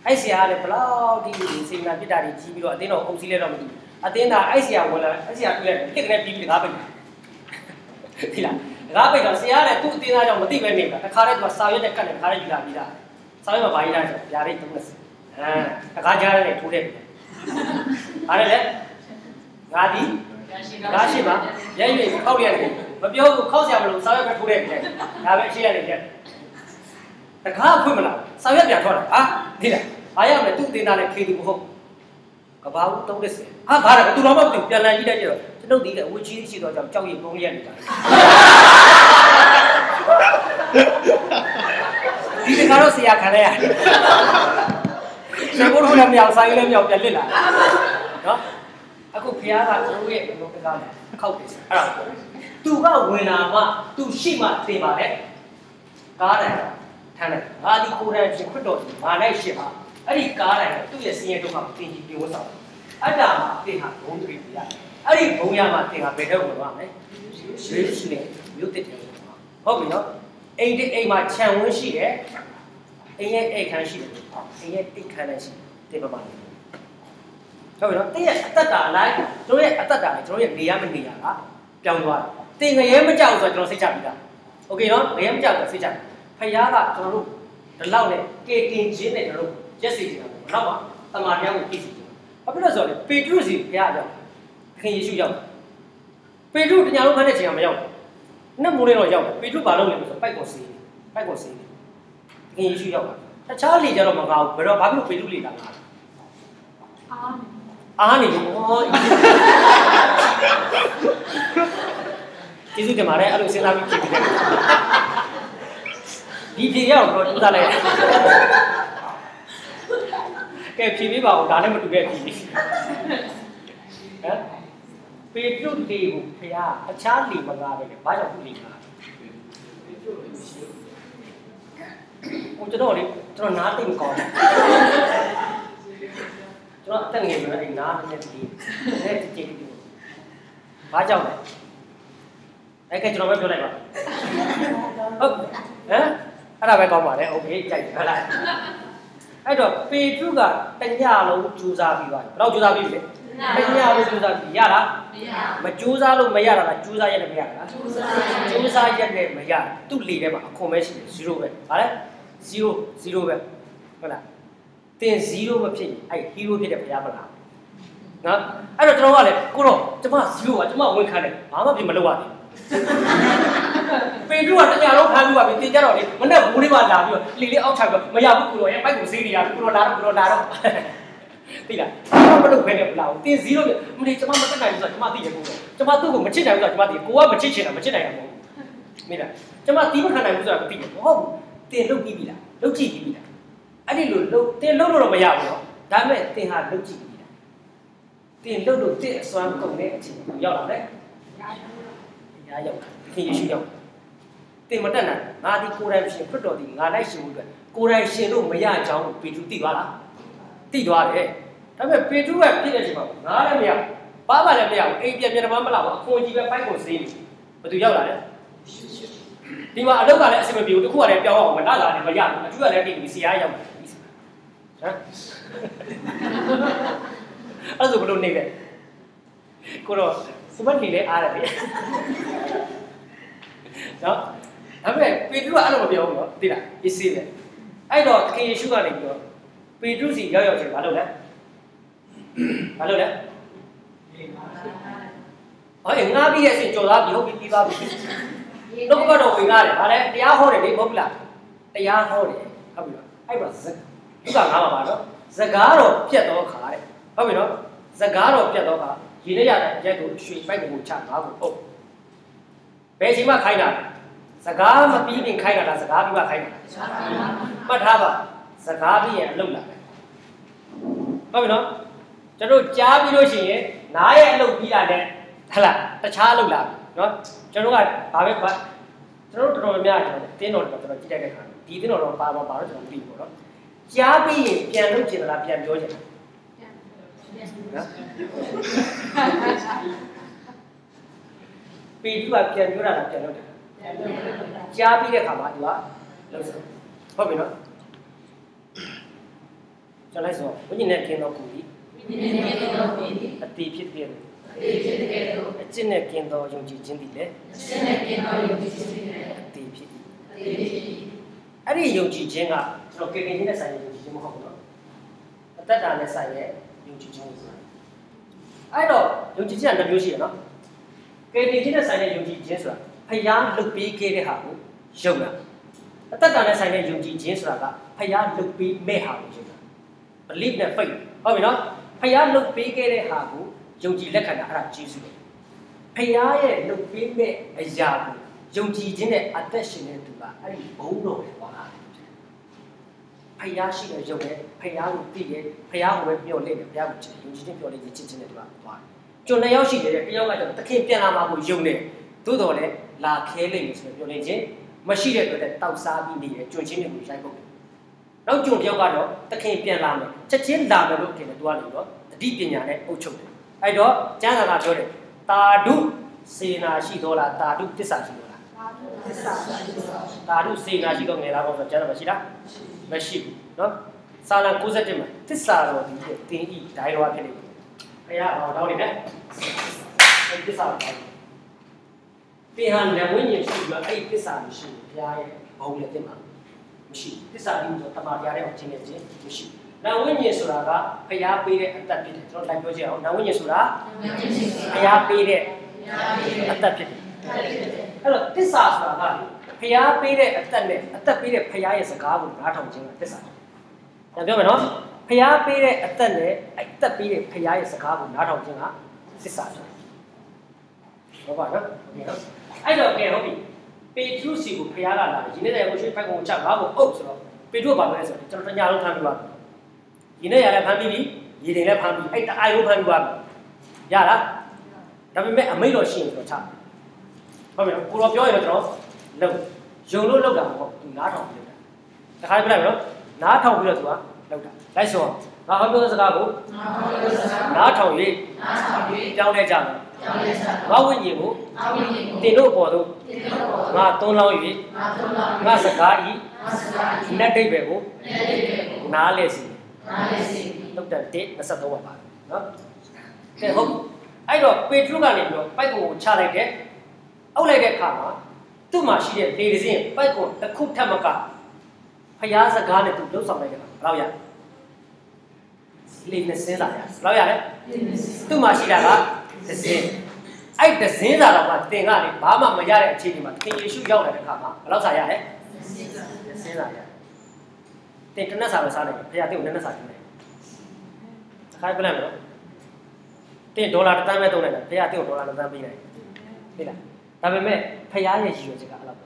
Speaker 1: အဲ့ဆရာကလည်းဘလောက်ဒီစေနာပြစ်တာတွေကြီးပြီးတော့အတင်းတော်အုပ်စီးလဲတော့မသိဘူးအတင်းသာအဲ့ဆရာဝင်လာအဲ့ဆရာတွေ့ရတယ်တစ်ကနေပြီးပြီးတကားပိတ်ဒီလားတကားပိတ်တော့ဆရာကလည်းသူ့အတင်းသားကြောင့်မသိပဲနေတာတခါတည်းသူကစာရွက်နဲ့ကတ်တယ်တခါတည်းယူလာပြီးသားစာရွက်မှာဘာရေးထားလဲဆိုဗျာဒိတ်30အဲတခါကြားရတယ်ထိုးတယ်အားလည်းငါဒီငါရှိပါရဲရွေခောက်ရတယ်မပြောဘူးခောက်ဆရာမလို့စာရွက်ပဲထိုးတယ်ပြန်ဒါပဲအရှိရတယ်ပြန်တခါဖွင့်မလားစာရွက်ပြန်ထွက်လာဟာဒီလား အားရမယ်သူ့အတင်းသားနဲ့ခေသူမဟုတ်ကဘာဘူး30ဟာဘာလဲသူတော့မသိပြန်လည်ကြည့်လိုက်ကြတော့ကျွန်ုပ်ဒီကအဝတ်ကြီးရှိတော့ကြောင့်ကြောက်ရည်ပုံရက်နေတာဒီတခါတော့ဆရာခံလိုက်ရတယ်ဆရာကတော့လည်းမရောက်ဆိုင်လည်းမရောက်ပြန်လစ်လာနော်အခုဖះကကျွန်တော်ရဲ့ဘုံတကားခောက်တယ်အဲ့ဒါသူကဝင်လာမှသူရှိမှတင်ပါလေကားတယ်ထမ်းတယ်ငါဒီကိုယ်တိုင်ရှင်ခွတ်တော်ငါလိုက်ရှင်ပါ အဲ့ဒီကားတယ်သူ့ရဲ့စင်းရဲဒုက္ခကိုတင်ကြည့်ပြောဆောင်အဲ့ဒါမှတင်ဟာဘုံတွေပြရတယ်အဲ့ဒီဘုံရမှာတင်ဟာဘယ်တော့ဝင်သွားမလဲရှိရှိနေမြို့တစ်တယ်ဟုတ်ပြီနော်အိမ်တိအိမ်မှာခြံဝန်းရှိတယ်အိမ်ရဲ့အိမ်ခန်းရှိတယ်အိမ်ရဲ့အိမ်ခန်းလည်းရှိတယ်တင်ပါပါဟုတ်ပြီနော်တင်းရဲ့အသက်တာအလိုက်တို့ရဲ့အသက်တာလေတို့ရဲ့နေရမနေရကပြောင်းသွားတယ်တင်ငရဲမကြောက်ဆိုတော့ကျွန်တော်စိတ်ချပြီးသားโอเคနော်ငရဲမကြောက်ဆိုစိတ်ချဖယားကကျွန်တော်တို့ဒီလောက်နဲ့ကေတင်ချင်းနဲ့ကျွန်တော်တို့ ရက်စီနေတာပေါ့နောက်မှာတမာတရားကိုပြည့်စုံတယ်ဘာဖြစ်လို့ဆိုတော့လေပေတရုစီဘုရားရောက်ခင်ယေရှုရောက်ပေတရုတညာလုံးဖမ်းတဲ့ချိန်ကမရောက်ဘူးနှစ်မိုးလေးတော့ရောက်တယ်ပေတရုဘာလုပ်လဲဆိုတော့ပိုက်ကိုစီးတယ်ပိုက်ကိုစီးတယ်ခင်ယေရှုရောက်တာတခြားလေကြတော့မကောင်းဘူးဘယ်တော့ဘာဖြစ်လို့ပေတရုလေတာလဲ
Speaker 2: အားနေ
Speaker 1: အားနေလို့ဟောကျေးဇူးတင်ပါတယ်အဲ့လိုစဉ်းစားပြီးဖြေပေးတယ်ဒီဖြေရအောင်တော့တူးစားလိုက် ကဲဖြေပေးပါဦးဒါနဲ့မတူခဲ့ဖြေဟမ်ပေတရုလေကိုဖះအခြားလေမကားပဲလေဘာကြောင့်သူလေကားဟိုကျွန်တော်လေကျွန်တော်နားသိမကောင်းဘူးကျွန်တော်အသက်ငယ်ဆိုတော့အဲ့နားနဲ့တည်းနဲ့တည်းတည်းဘာကြောင့်လဲအဲ့ကကျွန်တော်ပဲပြောလိုက်ပါဟုတ်ဟမ်အဲ့ဒါပဲကောင်းပါလေโอเคကြိုက်တယ်ဟုတ်လား အဲ့တော့ပေတရုကတညလုံးကြိုးစားပြီးသွားတယ်ဘယ်တော့ကြိုးစားပြီးလဲတညလုံးကြိုးစားပြီးရလားမကြိုးစားလို့မရတာလားကြိုးစားရတယ်မရတာလားကြိုးစားရတယ်မရသူ့လေထဲမှာအခွန်ပဲရှိတယ်0ပဲဗါလဲ0 0ပဲဟုတ်လားတင်0မဖြစ်ရင်အဲ့ hero ဖြစ်တဲ့ဘုရားမလားနော်အဲ့တော့ကျွန်တော်ကလည်းကိုတော့ကျမ0ပါကျမဝင်ခံတယ်ဘာမှပြင်မလုပ်ရဘူး ပေတူကတကြလုံးဖမ်းပြီးပါပြီတင်ကြတော့လေမနဲ့ဘူးလေးပါလာပြီးတော့လီလေးအောက်ချပြီးမရဘူးကိုတော့ရဲ့ပိုက်ကိုစေးနေရပြီကိုတော့လာတော့ကိုတော့လာတော့သိလားဘာမလုပ်ခဲနဲ့ဘလားတင်0ပြမလေးကျမမတက်နိုင်ဘူးဆိုတော့ကျမသိတယ်ကိုတော့ကျမသူ့ကိုမချစ်နိုင်ဘူးဆိုတော့ကျမသိကိုကမချစ်ချင်တာမချစ်နိုင်တာမဟုတ်ဘူးမိလားကျမတီးမခံနိုင်ဘူးဆိုတော့မသိဘူးမဟုတ်ဘူးတင်လုတ်ပြီးပြီလားလုတ်ကြည့်ပြီးပြီလားအဲ့ဒီလိုလုတ်တင်လုတ်လို့တော့မရဘူးနော်ဒါပေမဲ့တင်ဟာလုတ်ကြည့်ပြီလားတင်လုတ်လို့တင်အစွမ်းကုန်တဲ့အချိန်ကိုရောက်လာတယ်ညာရောက်ခင်ယေရှုရောက် တင်မတက်နိုင်ငါဒီကိုယ်တိုင်ရှင်ခရစ်တော်ဒီငါလိုက်ရှင်မှုအတွက်ကိုယ်တိုင်ရှင်လို့မရကြောင်းပေထူသိသွားလားသိသွားတယ်ဒါပေမဲ့ပေထူကပြည့်တဲ့အချိန်မှာငါလည်းမရဘာမှလည်းမရဘူးအိမ်ပြန်ပြန်တော့မလာဘူးအခွန်ကြီးပဲပိုက်ကိုစေးနေဘယ်သူရောက်လာလဲဒီမှာအလုပ်ကလည်းအဆင်မပြေဘူးတခုကလည်းပြောင်းအောင်မလာလာလည်းမရဘူးအကျူကလည်းတည်ပြီးဆရာရောက်တယ်ဟမ်အဲ့ဒါဆိုဘယ်လိုနေလဲကိုတော့စပတ်နေလဲအားတယ်လေနော် ဒါပေမဲ့ပေတရုကအဲ့လိုမပြောဘူးနော်သိလားအေးစေးပဲအဲ့တော့သခင်ယေရှုကနေပြီးတော့ပေတရုစီရောက်ရောက်ချင်းမလုပ်လဲမလုပ်လဲဟောငါပြီးရဲ့အစဉ်ကြော်သားပြီးဟုတ်ပြီပြီးသွားပြီနှုတ်ကတော့ဝင်လာတယ်ဗါလဲတရားဟောတယ်လေမဟုတ်လားတရားဟောတယ်ဟုတ်ပြီနော်အဲ့ပါဇက်ဒီကငါမှာပါနော်ဇကားတော့ပြတ်တော့ခါတဲ့ဟုတ်ပြီနော်ဇကားတော့ပြတ်တော့ခါရေနဲ့ရတဲ့အရက်ကိုရွှေပိုက်ကိုချငါကိုဟုတ်ဘယ်ချိန်မှခိုင်းတာ စကားမပြီးရင်ခိုင်းတာလားစကားပြီးမှခိုင်းတာမှတ်ထားပါစကားပြီးရင်အလုပ်လာတယ်ဟုတ်ပြီနော်ကျွန်တော်ကြားပြီးလို့ရှိရင်နားရဲ့အလုပ်ပြီးတာနဲ့ဟလာတခြားအလုပ်လာပြီနော်ကျွန်တော်ကဘာပဲဘာကျွန်တော်တော်တော်များများကျွန်တော်တင်းတော်တော်တော်ကြည့်တဲ့ခါဒီတင်းတော်တော့ပါပါပါတော့ကျွန်တော်မသိဘူးပေါ့နော်ကြားပြီးရင်ပြန်လုပ်ချင်သလားပြန်ပြောချင်လားနော်ပေတူကပြန်ပြောတာလားပြန်လုပ်တယ် ကြားပြီးတဲ့အခါမှာသူကလှုပ်ဆောင်ဟုတ်ပြီနော်ကျွန်တော်ဆိုဝိညာဉ်နဲ့ကင်းသောကိုယ်
Speaker 4: ဒီဝိညာဉ်နဲ့ကင်းသောကိုယ်ဒီ
Speaker 1: အတိဖြစ်တဲ့
Speaker 4: အတိဖြစ်တဲ့ကို
Speaker 1: အကျင့်နဲ့ကင်းသောယုံကြည်ခြင်းဒီလေ
Speaker 4: အကျင့်နဲ့ကင်းသောယုံကြည်ခြင်းဒီလေအတိဖြစ်ဒီ
Speaker 1: အတိဖြစ်
Speaker 4: ဒီ
Speaker 1: အဲ့ဒီယုံကြည်ခြင်းကကျွန်တော်ကေကင်းခြင်းနဲ့ဆိုင်တဲ့ယုံကြည်ခြင်းမဟုတ်ဘူးနော်အတ္တတာနဲ့ဆိုင်တဲ့ယုံကြည်ခြင်းဆိုတာအဲ့တော့ယုံကြည်ခြင်းကနှစ်မျိုးရှိတယ်နော်ကေတင်ခြင်းနဲ့ဆိုင်တဲ့ယုံကြည်ခြင်းဆိုတာ ဖျားလုတ်ပေးခဲ့တဲ့ဟာကိုယုံတာအသက်တာနဲ့ဆိုင်တဲ့ယုံကြည်ခြင်းဆိုတာကဖျားလုတ်ပေးမဲ့ဟာကိုယုံတာ believe နဲ့ faith ဟုတ်ပြီနော်ဖျားလုတ်ပေးခဲ့တဲ့ဟာကိုယုံကြည်လက်ခံတာအဲ့ဒါဂျေစုပဲဖျားရဲ့လုတ်ပေးမဲ့အရာကိုယုံကြည်ခြင်းနဲ့အသက်ရှင်တဲ့သူကအဲ့ဒီဘုံတော်ပဲသွားတာဖျားရှိတဲ့ယုံနဲ့ဖျားကိုသိရဲ့ဖျားကိုပဲမျှော်လင့်တယ်ဖျားကိုချစ်တယ်ယုံကြည်ခြင်းမျှော်လင့်ခြင်းချစ်ခြင်းနဲ့သူကသွားတယ်ကျွန်တော်ရောက်ရှိတယ်တယောက်ကကျတော့တခင်ပြန်လာမှာကိုယုံတယ် သို့တော်လည်းလာခဲလိမ့်မယ်ဆိုပြောနေခြင်းမရှိတဲ့အတွက်တောက်စားပြီးနေတယ်ကြွချင်းတွေကိုရိုက်ပုတ်တယ်နောက်ကြုံတယောက်ကတော့တခင်ပြန်လာမယ်ချက်ချင်းလာမယ်လို့ထင်တယ်သူကလည်းတော့တတိပညာနဲ့အုပ်ချုပ်တယ်အဲ့တော့ကျမ်းစာကပြောတယ်တာဓုစေနာရှိတော်လားတာဓုတစ္ဆာရှိတော်လားတာဓုစေနာရှိတော်ငယ်လားပေါ့ဆိုကျမ်းစာမရှိလားမရှိဘူးနော်စာလံ97မှာတစ္ဆာတော်ဒီတင်ဤဒိုင်ရောဖြစ်နေတယ်ဘုရားဟောတော့နေတယ်တစ္ဆာတော် သင်ဟာလည်းဝိညာဉ်ရှိပြီးတော့အဲ့ဒီတစ္ဆာမရှိဘူးဘုရားရဲ့ဘုံလည်းတင်မှာမရှိဘူးသစ္စာပြီးဆိုတမန်တရားတဲ့အောင်ချင်းနေခြင်းမရှိဘူး။နာဝိညာဉ်ဆိုတာကဖျားပေးတဲ့အသက်ဖြစ်တယ်ကျွန်တော်လိုက်ပြောချင်အောင်နာဝိညာဉ်ဆိုတာဖျားပေးတဲ့အသက်ဖြစ်တယ်။အဲ့တော့သစ္စာဆိုတာကဖျားပေးတဲ့အသက်နဲ့အသက်ပေးတဲ့ဖျားရဲ့စကားကိုနားထောင်ခြင်းကသစ္စာ။ဒါပြောမယ်နော်။ဖျားပေးတဲ့အသက်နဲ့အသက်ပေးတဲ့ဖျားရဲ့စကားကိုနားထောင်ခြင်းကသစ္စာ။ဟုတ်ပါနော်။ အဲ့တော့ကဲဟုတ်ပြီ။ပေထရုစီကိုဖျားလာလာရင်းနေတဲ့ကိုရွှေဖိုက်ကိုချငါ့ကိုအုပ်ဆိုတော့ပေထရုကဘာလဲဆိုတော့ကျွန်တော်တညာလုံးဖမ်းပြီးပါရင်းနေရလည်းဖမ်းပြီးပြီရည်တင်လည်းဖမ်းပြီးအဲ့တအိုင်လုံးဖမ်းပြီးပါရလားဒါပေမဲ့အမိတ်တော်ရှိရင်ဆိုတော့ချဟုတ်ပြီနော်ကိုတော်ပြောရင်တော့ကျွန်တော်လုံယုံလို့လောက်တာမဟုတ်သူနားထောင်ပြီးလောက်တာတခါပြလိုက်မယ်နော်နားထောင်ပြီးတော့သူကလောက်တာလိုက်ဆိုငါဟောပြောတဲ့စကားကိုနားထောင်၍ကြောင်းလဲကြမယ် ငါဝိညာဉ်ကိုတင်တို့ပေါ်သို့ငါသုံးလောင်း၍ငါစကားဤနတ်ဒိဗ္ဗေကိုနားလဲစီလောက်တဲ့23ပါပါနော်ကဲဟုတ်အဲ့တော့ပေထရုကနေပြီးတော့ပိုက်ကုံကိုချလိုက်တယ်အုပ်လိုက်တဲ့အခါမှာသူ့မှာရှိတဲ့လေဒဇင်းပိုက်ကုံတစ်ခုထပ်မကဖျားစကားနဲ့သူလှုပ်ဆောင်လိုက်တယ်ဘယ်လောက်ရလေနဲ့စင်းလာရဘယ်လောက်ရလဲသူ့မှာရှိတာက ဒဇင်းအဲ့ဒဇင်းစာတော့ကတင်ကလေဘာမှမရတဲ့အခြေအနေမှာသင်ယေရှုရောက်လာတဲ့အခါမှာဘယ်လောက်စာရလဲဒဇင်းစာရတင်တနက်စာပဲစားနိုင်တယ်ဖျားတင်ကိုနက်နက်စာတင်တယ်တစ်ခါပြလိုက်မလို့တင်ဒေါ်လာတစ်သန်းပဲသုံးလိုက်တာဖျားတင်ကိုဒေါ်လာတစ်သန်းပေးလိုက်ဟဲ့လားဒါပေမဲ့ဖျားရဲ့ရည်ရွယ်ချက်ကအဲ့လောက်ပဲ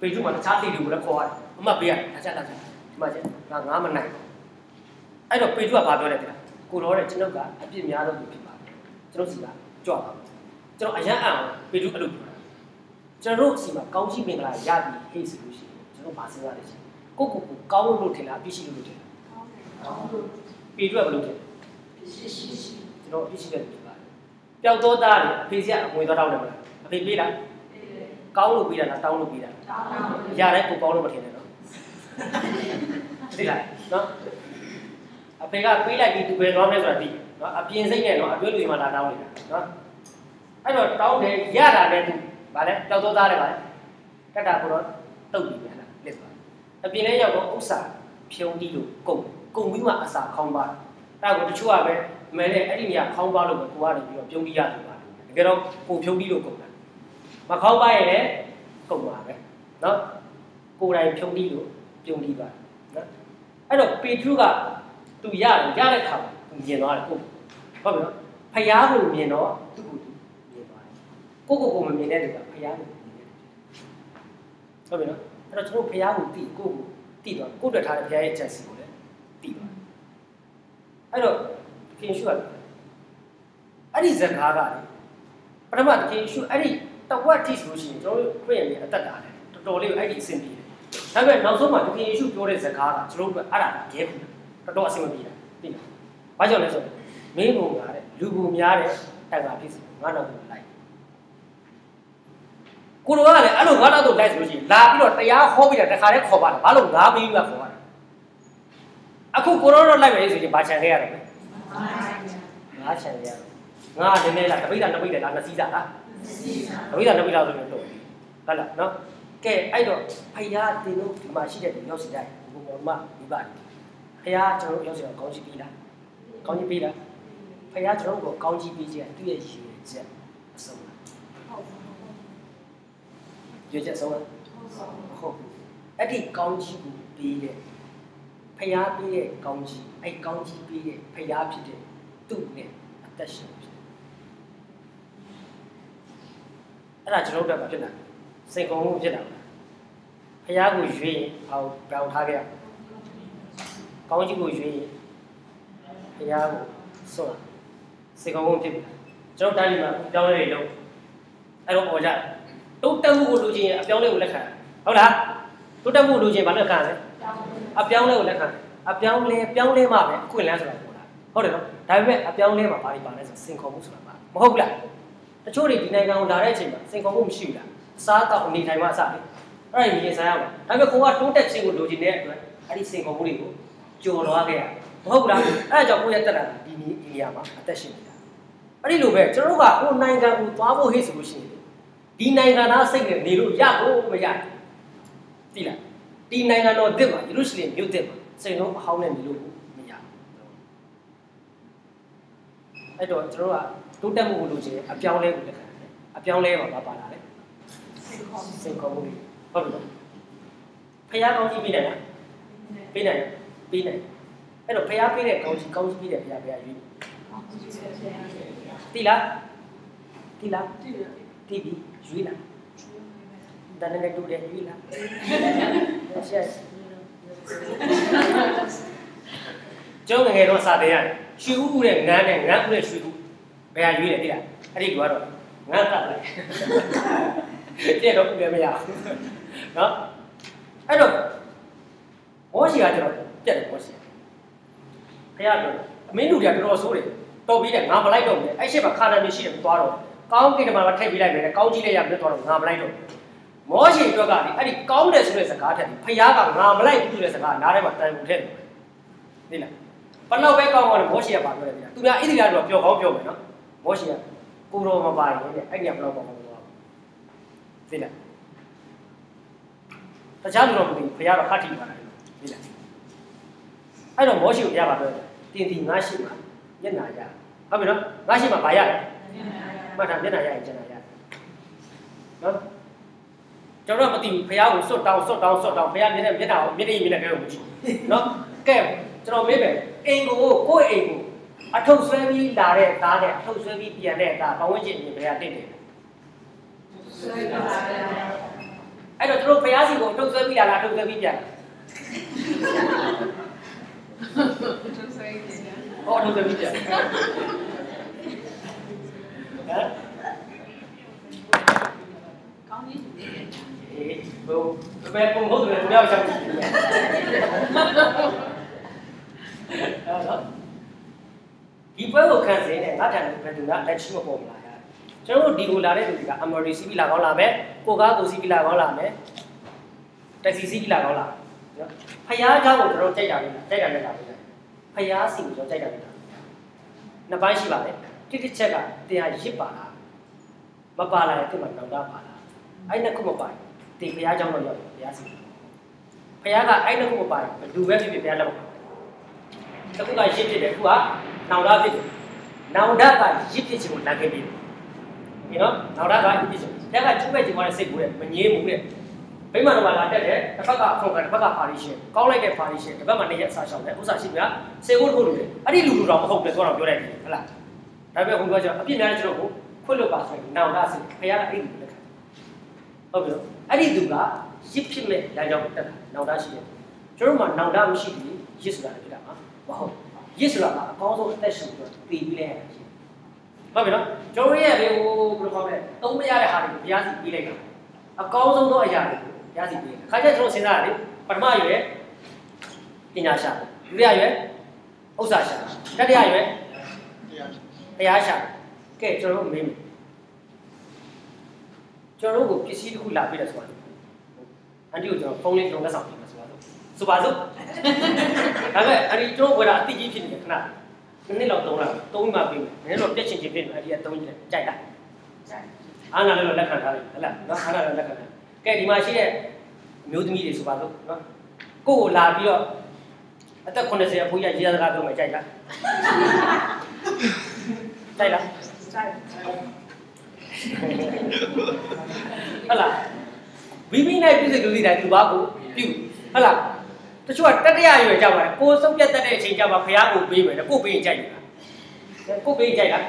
Speaker 1: ပေကျူမှာတခြားတီတွေကိုလည်းခေါ်ရတယ်အမှတ်ပေးရတယ်ဒါချက်လားချက်ဒီမှာချက်ငါငါမနိုင်ဘူးအဲ့တော့ပေကျူကဘာပြောလဲတဲ့ကိုတော်တဲ့ကျွန်ုပ်ကအပြစ်များလို့ဖြစ်ပါတယ် ကျွန်တော်စီကကြွပါကျွန်တော်အရန်အောင်ပေကျူအဲ့လိုပြောတာကျွန်တော်တို့စီမှာကောင်းချီးမင်္ဂလာရပြီဟေ့ဆိုလို့ရှိရင်ကျွန်တော်မစဉ်းစားရချင်ကိုကိုကိုကောင်းလို့ထင်လားအပြစ်ရှိလို့ထင်လားပေကျူကဘယ်လိုထင်ကျွန်တော်အပြစ်ရှိတယ်ဖြစ်ပါတယ်ပျောက်သောသားတွေအဖေစီကအငွေသွားတောင်းတယ်မလားအဖေပေးလားကောင်းလို့ပေးတာလားတောင်းလို့ပေးတာရတဲ့ကိုကောင်းလို့မထင်နဲ့နော်သိလားနော်အဖေကပေးလိုက်ပြီးသူပဲသွားမယ်ဆိုတာသိ နော်အပြင်စိတ်နဲ့နော်အပြည့်လူတွေမှာလာတောင်းနေတာနော်အဲ့တော့တောင်းတယ်ရတာလည်းသူဗာလဲပျောက်သောသားတွေဗာလဲကတ္တာကိုတော့တုတ်ပြီးပြန်လာလက်သွားအပြင်လည်းရောက်တော့ဥစ္စာဖြုံးတီးလို့ကုန်ကုန်ပြီးမှအစာခေါင်းပါအဲ့ဒါကိုတချို့ကပဲမဲနဲ့အဲ့ဒီနေရာခေါင်းပါလို့ပဲကိုကနေပြီးတော့ပြုံးပြီးရတယ်ပါတကယ်တော့ကိုဖြုံးတီးလို့ကုန်တာမခေါင်းပါရင်လည်းကုန်ပါပဲနော်ကိုယ်တိုင်ဖြုံးတီးလို့ပြုံးတီးပါနော်အဲ့တော့ပေထရုကသူရတယ်ရတဲ့ခါသူ မြင်သွားတယ်ကိုဟုတ်ပြီနော်ဖျားကိုမြင်တော့သူ့ကိုသူမြင်သွားတယ်ကိုကိုကိုမမြင်တဲ့သူကဖျားကိုမြင်တယ်ဟုတ်ပြီနော်အဲ့တော့ကျွန်တော်ဖျားကိုတိကိုကိုတိသွားကိုတွေ့ထားတဲ့ဖျားရဲ့ချက်စီကိုလည်းတိသွားအဲ့တော့ခင်ရှုကအဲ့ဒီဇကားကလေပထမခင်ရှုအဲ့ဒီတဝက်ထိဆိုလို့ရှိရင်ကျွန်တော်တို့ခွင့်ရည်အသက်တာတယ်တော်တော်လေးအဲ့ဒီအဆင်ပြေတယ်ဒါပေမဲ့နောက်ဆုံးမှာခင်ရှုပြောတဲ့ဇကားကကျွန်တော်တို့အဲ့ဒါကဲခုတော်တော်အဆင်မပြေတာသိလား ဘာကြောင့်လဲဆိုတော့မင်းကုန်လာတဲ့လူပုံများတဲ့တန်ခါဖြစ်စီငါနောက်ကိုလိုက်ကိုတော်ကလည်းအဲ့လိုငါနောက်ကိုလိုက်ဆိုလို့ရှိရင်လာပြီးတော့တရားဟောပြီးတာတခါတည်းခေါ်ပါတာဘာလို့ငါမင်းကခေါ်ပါတာအခုကိုတော်တော့လိုက်မယ်ဆိုရင်ဘာချန်ခဲ့ရတယ်လဲငါချန်ခဲ့ရတယ်ငါနည်းနည်းလားတပိဋကနှစ်ပိဋကလားနှစ်စီးတာလားတပိဋကနှစ်ပိဋကဆိုရင်တော့ဟုတ်လားနော်ကဲအဲ့တော့ဖယားတင်တို့ဒီမှာရှိတဲ့ရောက်စီတိုင်းဘုံဘုံမဒီပါဖယားကျွန်တော်ရောက်စီတော့ကောင်းချီးပြီးလား ကောင်းချီးပြီးလားဖယားကျွန်တော်ကိုကောင်းချီးပြီးခြင်းသူ့ရဲ့ရည်ရွယ်ချက်အဆုံးလားရည်ရွယ်ချက်အဆုံးလားဟုတ်အဲ့ဒီကောင်းချီးကိုပြီးတဲ့ဖျားပြီးတဲ့ကောင်းကြီးအဲ့ကောင်းကြီးပြီးတဲ့ဖျားဖြစ်တဲ့သူ့နဲ့အသက်ရှင်ဖြစ်အဲ့ဒါကျွန်တော်တို့ကဖြစ်လာစိတ်ကုံမှုဖြစ်လာဖျားကိုရွေးရင်အောင်ပြောင်းထားခဲ့ရကောင်းကြီးကိုရွေးရင် ဖျားကိုစွန့်စိတ်ကုံမှုဖြစ်ပြီကျွန်တော်တိုင်းမှာပြောင်းလဲနေလို့အဲ့တော့ပေါ်ကြတုတ်တက်မှုကိုလူချင်းအပြောင်းလဲကိုလက်ခံဟုတ်လားတုတ်တက်မှုလူချင်းဘာလက်ခံလဲအပြောင်းလဲကိုလက်ခံအပြောင်းလဲပြောင်းလဲမှပဲအခွင့်အလမ်းဆိုတာပေါ်လာဟုတ်တယ်နော်ဒါပေမဲ့အပြောင်းလဲမှာဘာတွေပါလဲဆိုစင်ခေါ်မှုဆိုတာပါမဟုတ်ဘူးလားတချို့တွေဒီနိုင်ငံကိုလာတဲ့အချိန်မှာစင်ခေါ်မှုမရှိဘူးလားအစားအသောက်အနေထိုင်မှအစားလေအဲ့ဒါရင်ဆိုင်ရမှာဒါပေမဲ့ကိုကတိုးတက်ခြင်းကိုလိုချင်တဲ့အတွက်အဲ့ဒီစင်ခေါ်မှုတွေကိုကြော်လွားခဲ့ရ မဟုတ်ဘူးလားအဲ့ဒါကြောင့်ကိုယ့်ရဲ့တက်လာဒီနည်းဒီနေရာမှာအသက်ရှင်နေတာအဲ့ဒီလိုပဲကျွန်တော်တို့ကဟိုနိုင်ငံကိုသွားဖို့ဟိတ်ဆိုလို့ရှိရင်ဒီနိုင်ငံသားစိတ်နဲ့နေလို့ရဖို့မရဘူးသိလားဒီနိုင်ငံတော်တစ်မှာယေရုရှလင်မြို့တစ်မှာစိတ်လုံးအဟောင်းနဲ့နေလို့မရဘူးအဲ့တော့ကျွန်တော်ကတိုးတက်မှုကိုလိုချင်တယ်အပြောင်းလဲကိုလက်ခံတယ်အပြောင်းလဲမှာဘာပါလာလဲစိတ်ခေါ်မှုတွေဟုတ်ပြီနော်ဖះကောင်းကြီးပြနိုင်လားပြနိုင်ပြနိုင် အဲ့တော့ဖះပြတဲ့ကောင်းကြီးကောင်းကြီးပြတဲ့ဖះဖះရွေးတိလားတိလားတိပြီရွေးလားဒါနဲ့တူတယ်ရွေးလားရှက်ကျောင်းငယ်တော့စာတယ်ရတယ်ရွှေဥဥတဲ့ငန်းနဲ့ငန်းဥတဲ့ရွှေဥဘယ်ဟာရွေးလဲတိလားအဲ့ဒီကတော့ငန်းကပ်လိုက်တဲ့တော့ဥလည်းမရဘူးနော်အဲ့တော့ဘောရှိကကျတော့ပြက်တယ်ဘောရှိ ခရတော့အမင်းလူတွေကတော်တော်ဆိုးတယ်တော်ပြီးတယ်ငါမလိုက်တော့ဘူးအဲ့ရှေ့မှာခါနာမျိုးရှိတယ်သွားတော့ကောင်းကင်ကမှာထိုက်ပြီးလိုက်မယ်ကောင်းကြီးလေးရပြတ်သွားတော့ငါမလိုက်တော့မောရှိအတွက်ကလေအဲ့ဒီကောင်းတယ်ဆိုတဲ့စကားထက်ဖယားကငါမလိုက်ဘူးဆိုတဲ့စကားနားထဲမှာတန်ကုန်ထည့်တယ်သိလားဘလောက်ပဲကောင်းကောင်းလေမောရှိကပါပြောတယ်ဗျာသူများဣသရေလတို့ပြောကောင်းပြောမယ်နော်မောရှိကကိုတော်မပါရင်တဲ့အဲ့ဒီကဘလောက်ကောင်းကောင်းပြောသိလားတခြားလူတော်မသိဘူးဖယားတော့ဟတ်တီပါလားသိလားအဲ့တော့မောရှိကိုဘုရားပါပြောတယ် တင်တီငါရှိမှာမျက်နာရဟုတ်ပြီနော်ငါရှိမှာဘာရလဲမှတ်ထားမျက်နာရရင်ကျန်တာရနော်ကျွန်တော်မသိဘူးဖះကိုစွတ်တောင်းစွတ်တောင်းစွတ်တောင်းဖះမြင်တဲ့မျက်နှာကိုမျက်နှာမြင်တဲ့ကဲကိုမကြည့်နော်ကဲကျွန်တော်မေးမယ်အိမ်ကိုကိုယ့်အိမ်ကိုအထုပ်ဆွဲပြီးလာတဲ့သားနဲ့အထုပ်ဆွဲပြီးပြန်တဲ့သားဘဝချင်းပြင်ဖះတင့်တယ်အဲ့တော့တို့ဖះစီကိုအထုပ်ဆွဲပြီးလာလားအထုပ်ဆွဲပြီးပြန် ဟောအထုပ်ဆွဲပြီးပြန်ဟမ်
Speaker 2: ကောင်းကြီး
Speaker 1: အေးဘုံဘယ်ပုံဟုတ်တယ်သူများရှောက်ကြည့်တယ်ဒီပွဲကိုခံစင်းနဲ့ငါထံဘယ်သူကလက်ရှိမပေါ်မလာရကျွန်တော်တို့ဒီကိုလာတဲ့လူတွေက Amori စီးပြီးလာကောင်းလာမယ်ကိုကားကိုစီးပြီးလာကောင်းလာမယ်တက်စီစီးပြီးလာကောင်းလာ နော်ဖျားเจ้าကိုကျွန်တော်ကြိုက်တာလေကြိုက်တာလည်းလာပြီဖျားစီကိုကျွန်တော်ကြိုက်တာလည်းလာနှစ်ပိုင်းရှိပါတယ်တစ်တစ်ချက်ကတရားရစ်ပါလားမပါလာရင်သူ့မှာနောက်တာပါလားအဲ့နှစ်ခုမပါရင်ဒီဘုရားကျောင်းတော့ရောက်တယ်ဘုရားစီဘုရားကအဲ့နှစ်ခုမပါရင်ဘယ်သူပဲဖြစ်ဖြစ်ဘုရားလက်မပါတစ်ခုကရစ်ဖြစ်တယ်တစ်ခုကနောင်တဖြစ်တယ်နောင်တကရစ်ဖြစ်ခြင်းကိုလမ်းခဲ့ပြီဒီနော်နောင်တကရစ်ဖြစ်ခြင်းဘုရားကကျူးပဲကျူးသွားတဲ့စိတ်ကိုလည်းမငြင်းဘူးတဲ့ ဗိမာန်တော်မှာလာတက်တယ်တစ်ဖက်ကခုံကတစ်ဖက်ကပါရီရှင်ကောင်းလိုက်တဲ့ပါရီရှင်တစ်ဖက်မှာနေရအစားရှောင်တယ်ဥစ္စာရှိပြစေဖို့ထိုးလို့တယ်အဲ့ဒီလူလူတော်မဟုတ်တယ်ဆိုတော့ပြောလိုက်တယ်ဟုတ်လားဒါပေမဲ့ဘုရားကျတော့အပြစ်များတဲ့ကျွန်တော်ကိုခွတ်လို့ပါဆိုရင်နောင်တစိဘုရားကအဲ့ဒီလူလက်ခံဟုတ်ပြီနော်အဲ့ဒီသူကရစ်ဖြစ်မဲ့လမ်းကြောင်းတက်တာနောင်တရှိတယ်ကျွန်တော်မှနောင်တမရှိဘူးရစ်ဆိုတာဖြစ်တာမှာမဟုတ်ရစ်ဆိုတာကအကောင်းဆုံးအသက်ရှင်ပြီးတော့တည်ပြီးလဲရတာရှိတယ်ဟုတ်ပြီနော်ကျွန်တော်ရဲ့လေဟိုဘယ်လိုခေါ်မလဲသုံးမရတဲ့ဟာတွေကိုဘုရားစီပြီးလိုက်တာအကောင်းဆုံးသောအရာတွေကို ဘုရားစီပြီးတယ်ခါကျကျွန်တော်စဉ်းစားရတယ်ပထမရွယ်ပညာရှာဒုတိယရွယ်ဥစ္စာရှာတတိယရွယ်တရားရှာကဲကျွန်တော်တို့မေးမယ်ကျွန်တော်တို့ကိုပစ္စည်းတစ်ခုလာပြီးတယ်ဆိုတာအန်တီကိုကျွန်တော်ဖုန်းလေးကျွန်တော်လက်ဆောင်ပေးမယ်ဆိုပါစို့ဆိုပါစို့ဒါပေမဲ့အန်တီကျွန်တော်ဝယ်တာအတိကြီးဖြစ်နေတယ်ခဏနည်းနည်းလောက်သုံးလာသုံးမှပေးမယ်နည်းနည်းတော့ပြက်ချင်ချင်ဖြစ်နေအန်တီကသုံးကြည့်တယ်ကြိုက်လားကြိုက်အားနာလည်းလက်ခံထားတယ်ဟဲ့လားနော်အားနာလည်းလက်ခံတယ် ကဲဒီမှာရှိတဲ့အမျိုးသမီးတွေဆိုပါစို့နော်ကိုယ့်ကိုလာပြီးတော့အသက်80အဖိုးရရေးစကားပြောမယ်ကြိုက်လားကြိုက်လားကြိုက်ဟုတ်လားမိမိနဲ့ပြည့်စုံလူစီတိုင်းသူဘာကိုပြုဟုတ်လားတချို့ကတတရရွယ်ကြပါတယ်ကိုယ်ဆုံးပြတ်တတ်တဲ့အချိန်ကြမှာဖះကိုပေးမယ်လေကိုယ်ပေးရင်ကြိုက်လားကိုယ်ပေးရင်ကြိုက်လား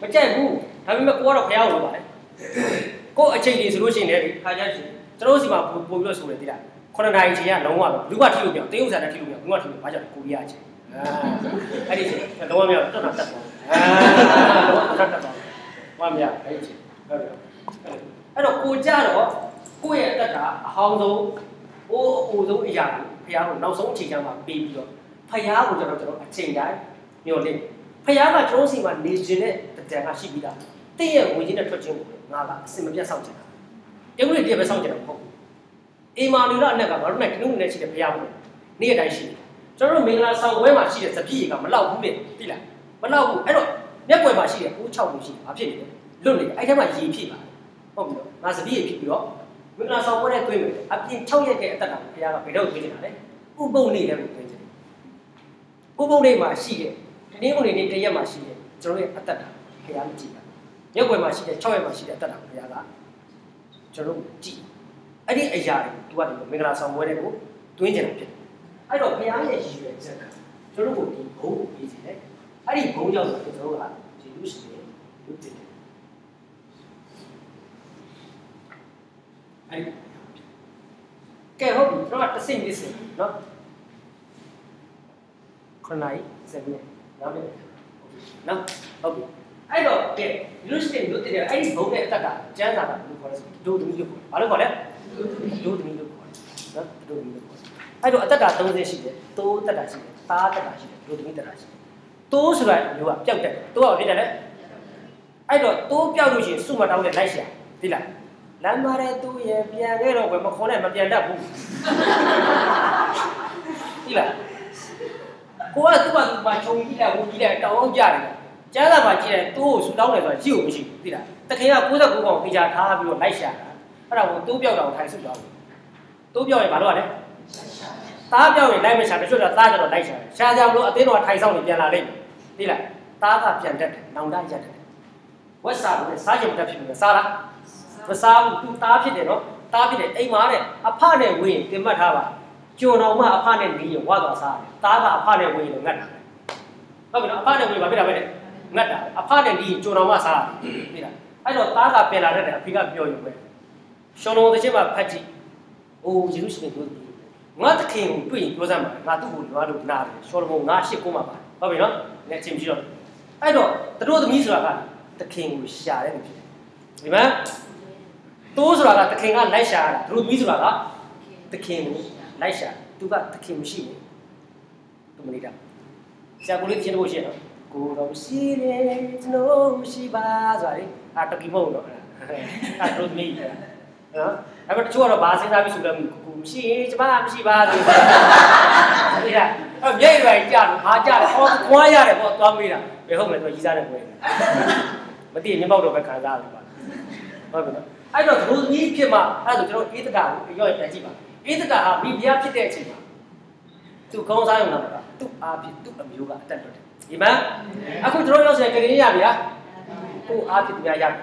Speaker 1: မကြိုက်ဘူးဒါပေမဲ့ကိုကတော့ဖះကိုလုပ်ပါလေ ကိုယ်အချိန်ကြီးဆိုလို့ရှိရင်လေခါကြရှင်ကျွန်တော်စီမှာပို့ပြီးတော့ဆိုတယ်တိလားခုနှစ်နာရီချိန်ကလုံးဝလူကထိလို့ပြောတင်းဥစားနဲ့ထိလို့ပြောလူကထိလို့ဘာကြောင့်ကိုရီးယားချိန်အာအဲ့ဒီချိန်လုံးဝမရတော့တာတက်သွားအာလုံးဝတက်သွားဝမ်းမရအဲ့ဒီချိန်ဟုတ်တယ်အဲ့တော့ကိုကြတော့ကိုယ့်ရဲ့အသက်တာအဟောင်းဆုံးအိုးအပူဆုံးအရာကိုဖះကိုနောက်ဆုံးအချိန်ကျမှပေးပြီးတော့ဖះကိုကျွန်တော်ကျွန်တော်အချိန်တိုင်းညှော်လင့်ဖះကကျွန်တော်စီမှာနေခြင်းတဲ့တံကရှိပြီးသားတင့်ရဲ့ဝင်ခြင်းနဲ့ထွက်ခြင်းကို ငါကအစင်မပြတ်စောင့်ကြတာတကယ်လို့တည်းပဲစောင့်ကြတာမဟုတ်ဘူးအိမ်မာလူရအနက်ကငါတို့နဲ့ကနုနဲ့ရှိတဲ့ဖះကိုနေ့တိုင်းရှိတယ်ကျွန်တော်တို့မင်္ဂလာဆောင်ဝဲမှာရှိတဲ့စပြည့်ကမလောက်ဘူးလေသိလားမလောက်ဘူးအဲ့တော့မျက်ွယ်မှာရှိတဲ့ကိုး6ကိုရှိတယ်ဘာဖြစ်နေလဲလွတ်နေတယ်အဲ့ထဲမှာရေဖြစ်ပါဟုတ်ပြီတော့ငါစပြည့်ဖြစ်ပြီးတော့မင်္ဂလာဆောင်ဝဲနဲ့တွင်းမယ်အပြင်6ရက်ရဲ့အသက်တာဘုရားကဘယ်တော့တွင်းနေတာလဲဥပုံနေလည်းကိုတွင်းတယ်ဥပုံနေမှာရှိတဲ့ဒီနေ့ကုန်နေနေ့တရက်မှာရှိတဲ့ကျွန်တော်ရဲ့အသက်တာဘုရားမကြည့် တာမျက်ွယ်မှာရှိတဲ့6ရက်မှာရှိတဲ့အသက်တာဘုရားကကျွန်တော်ကြည့်အဲ့ဒီအရာတွေသူကမင်္ဂလာဆောင်ဝဲတဲ့ကိုတွင်းကျင်တာဖြစ်တယ်အဲ့တော့ဘုရားရဲ့ရည်ရွယ်ချက်ကကျွန်တော်တို့ဒီဘုံကိုပြီးစီတယ်အဲ့ဒီဘုံကြောင့်ကျွန်တော်တို့ကဒီလူရှိတယ်လူတည်တယ်အဲ့ဒီကဲဟုတ်ပြီကျွန်တော်ကတစ်စိမ့်တစ်စိမ့်နော်ခဏလေးစက်နေနောက်နေနော်ဟုတ်ပြီ အဲ့တော့ကဲလူရှိတယ်လူတည်တယ်အဲ့ဒီဘုံရဲ့အတ္တကကျမ်းစာကဘယ်လိုခေါ်လဲဆိုဒုသမီးလို့ခေါ်တယ်ဘာလို့ခေါ်လဲဒုသမီးလို့ခေါ်တယ်နော်ဒုသမီးလို့ခေါ်တယ်အဲ့တော့အတ္တက30ရှိတယ်တိုးအတ္တရှိတယ်သားအတ္တရှိတယ်ဒုသမီးတ္တရှိတယ်တိုးဆိုတာမျိုးကပျောက်တယ်တိုးကဘာဖြစ်တယ်လဲအဲ့တော့တိုးပျောက်လို့ရှိရင်စုမတောင်းနဲ့လိုက်ရှာသိလားလမ်းမာတဲ့သူရဲ့ပြန်ခဲ့တော့ဘယ်မခေါ်နဲ့မပြန်တတ်ဘူးသိလားကိုကသူ့ဘာသူ့ဘာခြုံကြည့်လိုက်ဝင်ကြည့်လိုက်တောင်းအောင်ကြတယ် ကျမ်းစာမှာကြည့်တယ်သူ့ကိုဆူတောင်းတယ်ဆိုတာရှိ ਉ မရှိဘူးသိလားတခင်က69កောင်ပြချထားပြီးတော့လိုက်ရှာတာအဲ့ဒါကိုတိုးပြောက်တာကိုထိုင်စုတောင်းတိုးပြောက်ရင်ဘာလို့ ਆ လဲသားပြောက်ရင်လိုက်မရှာတချို့ကသားကြတော့လိုက်ရှာရှာကြမလို့အသေးတော်ထိုင်ဆောင်နေပြန်လာလိမ့်မယ်သိလားသားကပြန်တတ်တယ်နောင်တရက်တယ်ဝက်စာလို့စားကြမတတ်ဖြစ်နေစားလားမစားဘူးသူသားဖြစ်တယ်နော်သားဖြစ်တယ်အိမ်မှာတဲ့အဖနဲ့ဝင်းတင်မှတ်ထားပါကျွန်တော်မှအဖနဲ့နေရင်ဝါသွားစားတယ်သားကအဖနဲ့ဝင်းရင်ငတ်တာဟုတ်ပြီနော်အဖနဲ့ဝင်းဘာဖြစ်တာပဲလဲ ငတ်တာအဖနဲ့ဒီကျွန်တော်မှစားတယ်သိလားအဲ့တော့သားကပြန်လာတတ်တယ်အဖေကပြောရုံပဲရှောင်းလုံးတစ်ချက်မှဖတ်ကြည့်အိုးယေရုရှလင်ကိုငါတခင်ကိုတွေ့ရင်ပြောစမ်းပါငါသူ့ကိုလွားလို့နားတယ်ရှောလုံးငါရှစ်ကိုမှပါဟုတ်ပြီနော်လက်ချင်းပြီးတော့အဲ့တော့သူတို့သမီးဆိုတာကတခင်ကိုရှာတယ်လို့ဖြစ်တယ်ဒီမှာတိုးဆိုတာကတခင်ကလိုက်ရှာရတာသူတို့သမီးဆိုတာကတခင်ကိုလိုက်ရှာသူကတခင်မရှိဘူးသူမနေတာဆရာကိုလေးချင်းတို့ရှိရနော် ကိုတော်ရှိတယ်ကျွန်တော်မရှိပါဆိုတာလေအာတကီမဟုတ်တော့အဲ့တို့သမီးနော်အဲ့တော့တချို့ကတော့ဘာစဉ်းစားပြီးဆိုတော့ကိုမရှိရင်ကျမမရှိပါဆိုတော့ဒီကအဲ့မျက်ရည်ကြာလို့ဟာကြာတယ်ဟောကွာရတယ်ဟောသွားမေးတာဘယ်ဟုတ်မလဲဆိုရီးစားတယ်ကွယ်မသိရင်မျက်ပေါက်တော့ပဲခံစားရတယ်ပါဟုတ်ပြီနော်အဲ့တော့ဒုသမီးဖြစ်မှအဲ့ဆိုကျွန်တော်အေးတကကိုရောပြန်ကြည့်ပါအေးတကဟာမိဖုရားဖြစ်တဲ့အချိန်မှာသူကောင်းစားရုံလားမလားသူ့အားဖြင့်သူ့အမျိုးကအတက်လွတ်တယ် ဒီမှာအခုကျွန်တော်ရောက်ဆိုင်ကြရင်ရပြီလားကိုအားဖြင့်သူများရပြီ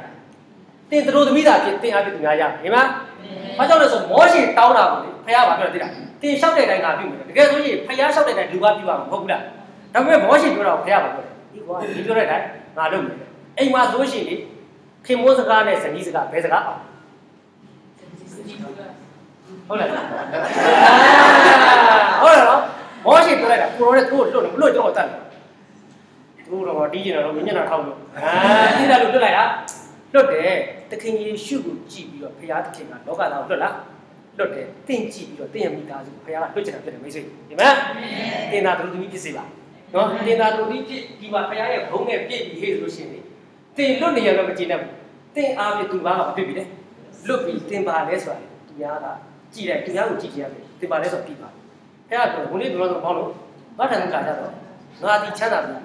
Speaker 1: တင်သူတို့သမီးသာဖြစ်တင်အားဖြင့်သူများရပြီဒီမှာဘာကြောင့်လဲဆိုမောရှိတောင်းတာကိုလေဖခင်ကပြောတယ်လားတင်လျှောက်တဲ့တိုင်းကပြုမယ်တကယ်ဆိုရင်ဖခင်လျှောက်တဲ့တိုင်းလူကပြုရမှာမဟုတ်ဘူးလားဒါပေမဲ့မောရှိပြောတာကိုဖခင်ကပြောတယ်ဒီကွာဒီပြောတဲ့တိုင်းငါလုပ်မယ်အိမ်မှာဆိုရှင်လေခင်မိုးစကားနဲ့ဇနီးစကားဘယ်စကားအောင်ဟုတ်လားဟုတ်လားနော်မောရှိပြောလိုက်တာကိုရောနဲ့သူ့ကိုလွတ်တယ်မလွတ်ကျွန်တော်တတ်တယ် သူတို့တော့တီးကျင်တော့မင်းညနာထောက်လို့အာတိတာလို့လွတ်လိုက်လားလွတ်တယ်တခင်ယေရှုကိုကြည့်ပြီးတော့ဖခင်သခင်ကလောကသားကိုလွတ်လားလွတ်တယ်တင့်ကြည့်ပြီးတော့တင့်ရဲ့မိသားစုဖခင်ကလွတ်ချင်တာဖြစ်တယ်မိတ်ဆွေဒီမှာတင်တာသူတို့သမီးဖြစ်စေပါနော်တင်တာသူတို့ဖြစ်ဒီမှာဖခင်ရဲ့ဘုံနဲ့ပြည့်ပြီးဟေ့ဆိုလို့ရှိရင်တင်လွတ်နေရတော့မကြည့်နဲ့ဘူးတင်အားဖြင့်သူဘာကမဖြစ်ပြီလေလွတ်ပြီးတင်ပါလဲဆိုတာသူများကကြည့်တယ်သူများကိုကြည့်ကြရတယ်တင်ပါလဲဆိုတော့ပြီးပါအဲ့ဒါကဘုန်းကြီးတို့ကတော့ဘောလို့ဘာထံကကြတော့ငါဒီချမ်းသာပြီ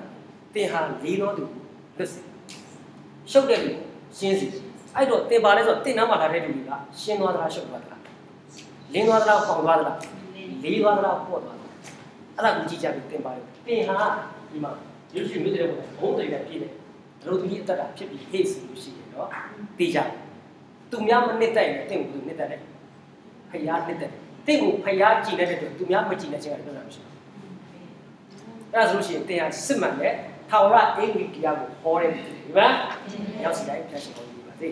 Speaker 1: တင်ဟာလေးတော်သူလွတ်စီရှုပ်တဲ့လူရှင်းစီအဲ့တော့တင်ပါလဲဆိုတော့တင်နားမှာလာတဲ့လူတွေကရှင်းသွားသလားရှုပ်သွားသလားလင်းသွားသလားပေါင်သွားသလားလေးသွားသလားပေါ့သွားသလားအဲ့ဒါကိုကြည့်ကြပြီးတင်ပါလေတင်ဟာဒီမှာရုပ်ရှင်မြစ်တဲ့ဘုံဘုံတွေနဲ့ပြည့်တယ်ဘလို့သူကြီးအသက်တာဖြစ်ပြီးဟေ့စီလို့ရှိရင်တော့တေးကြသူများမနစ်တိုက်နဲ့တင့်ကိုသူနစ်တိုက်တယ်ဖျားနစ်တိုက်တင့်ကိုဖျားကြည်နေတဲ့အတွက်သူများမကြည်နေခြင်းကပြောတာမရှိဘူးအဲ့ဒါဆိုလို့ရှိရင်တင်ဟာစစ်မှန်တဲ့ ထာဝရအင်္ဂလိပ်တရားကိုဟောတယ်ဒီမှာရောက်စီတိုင်းဖျားရှင်ဟောလို့ပါစေ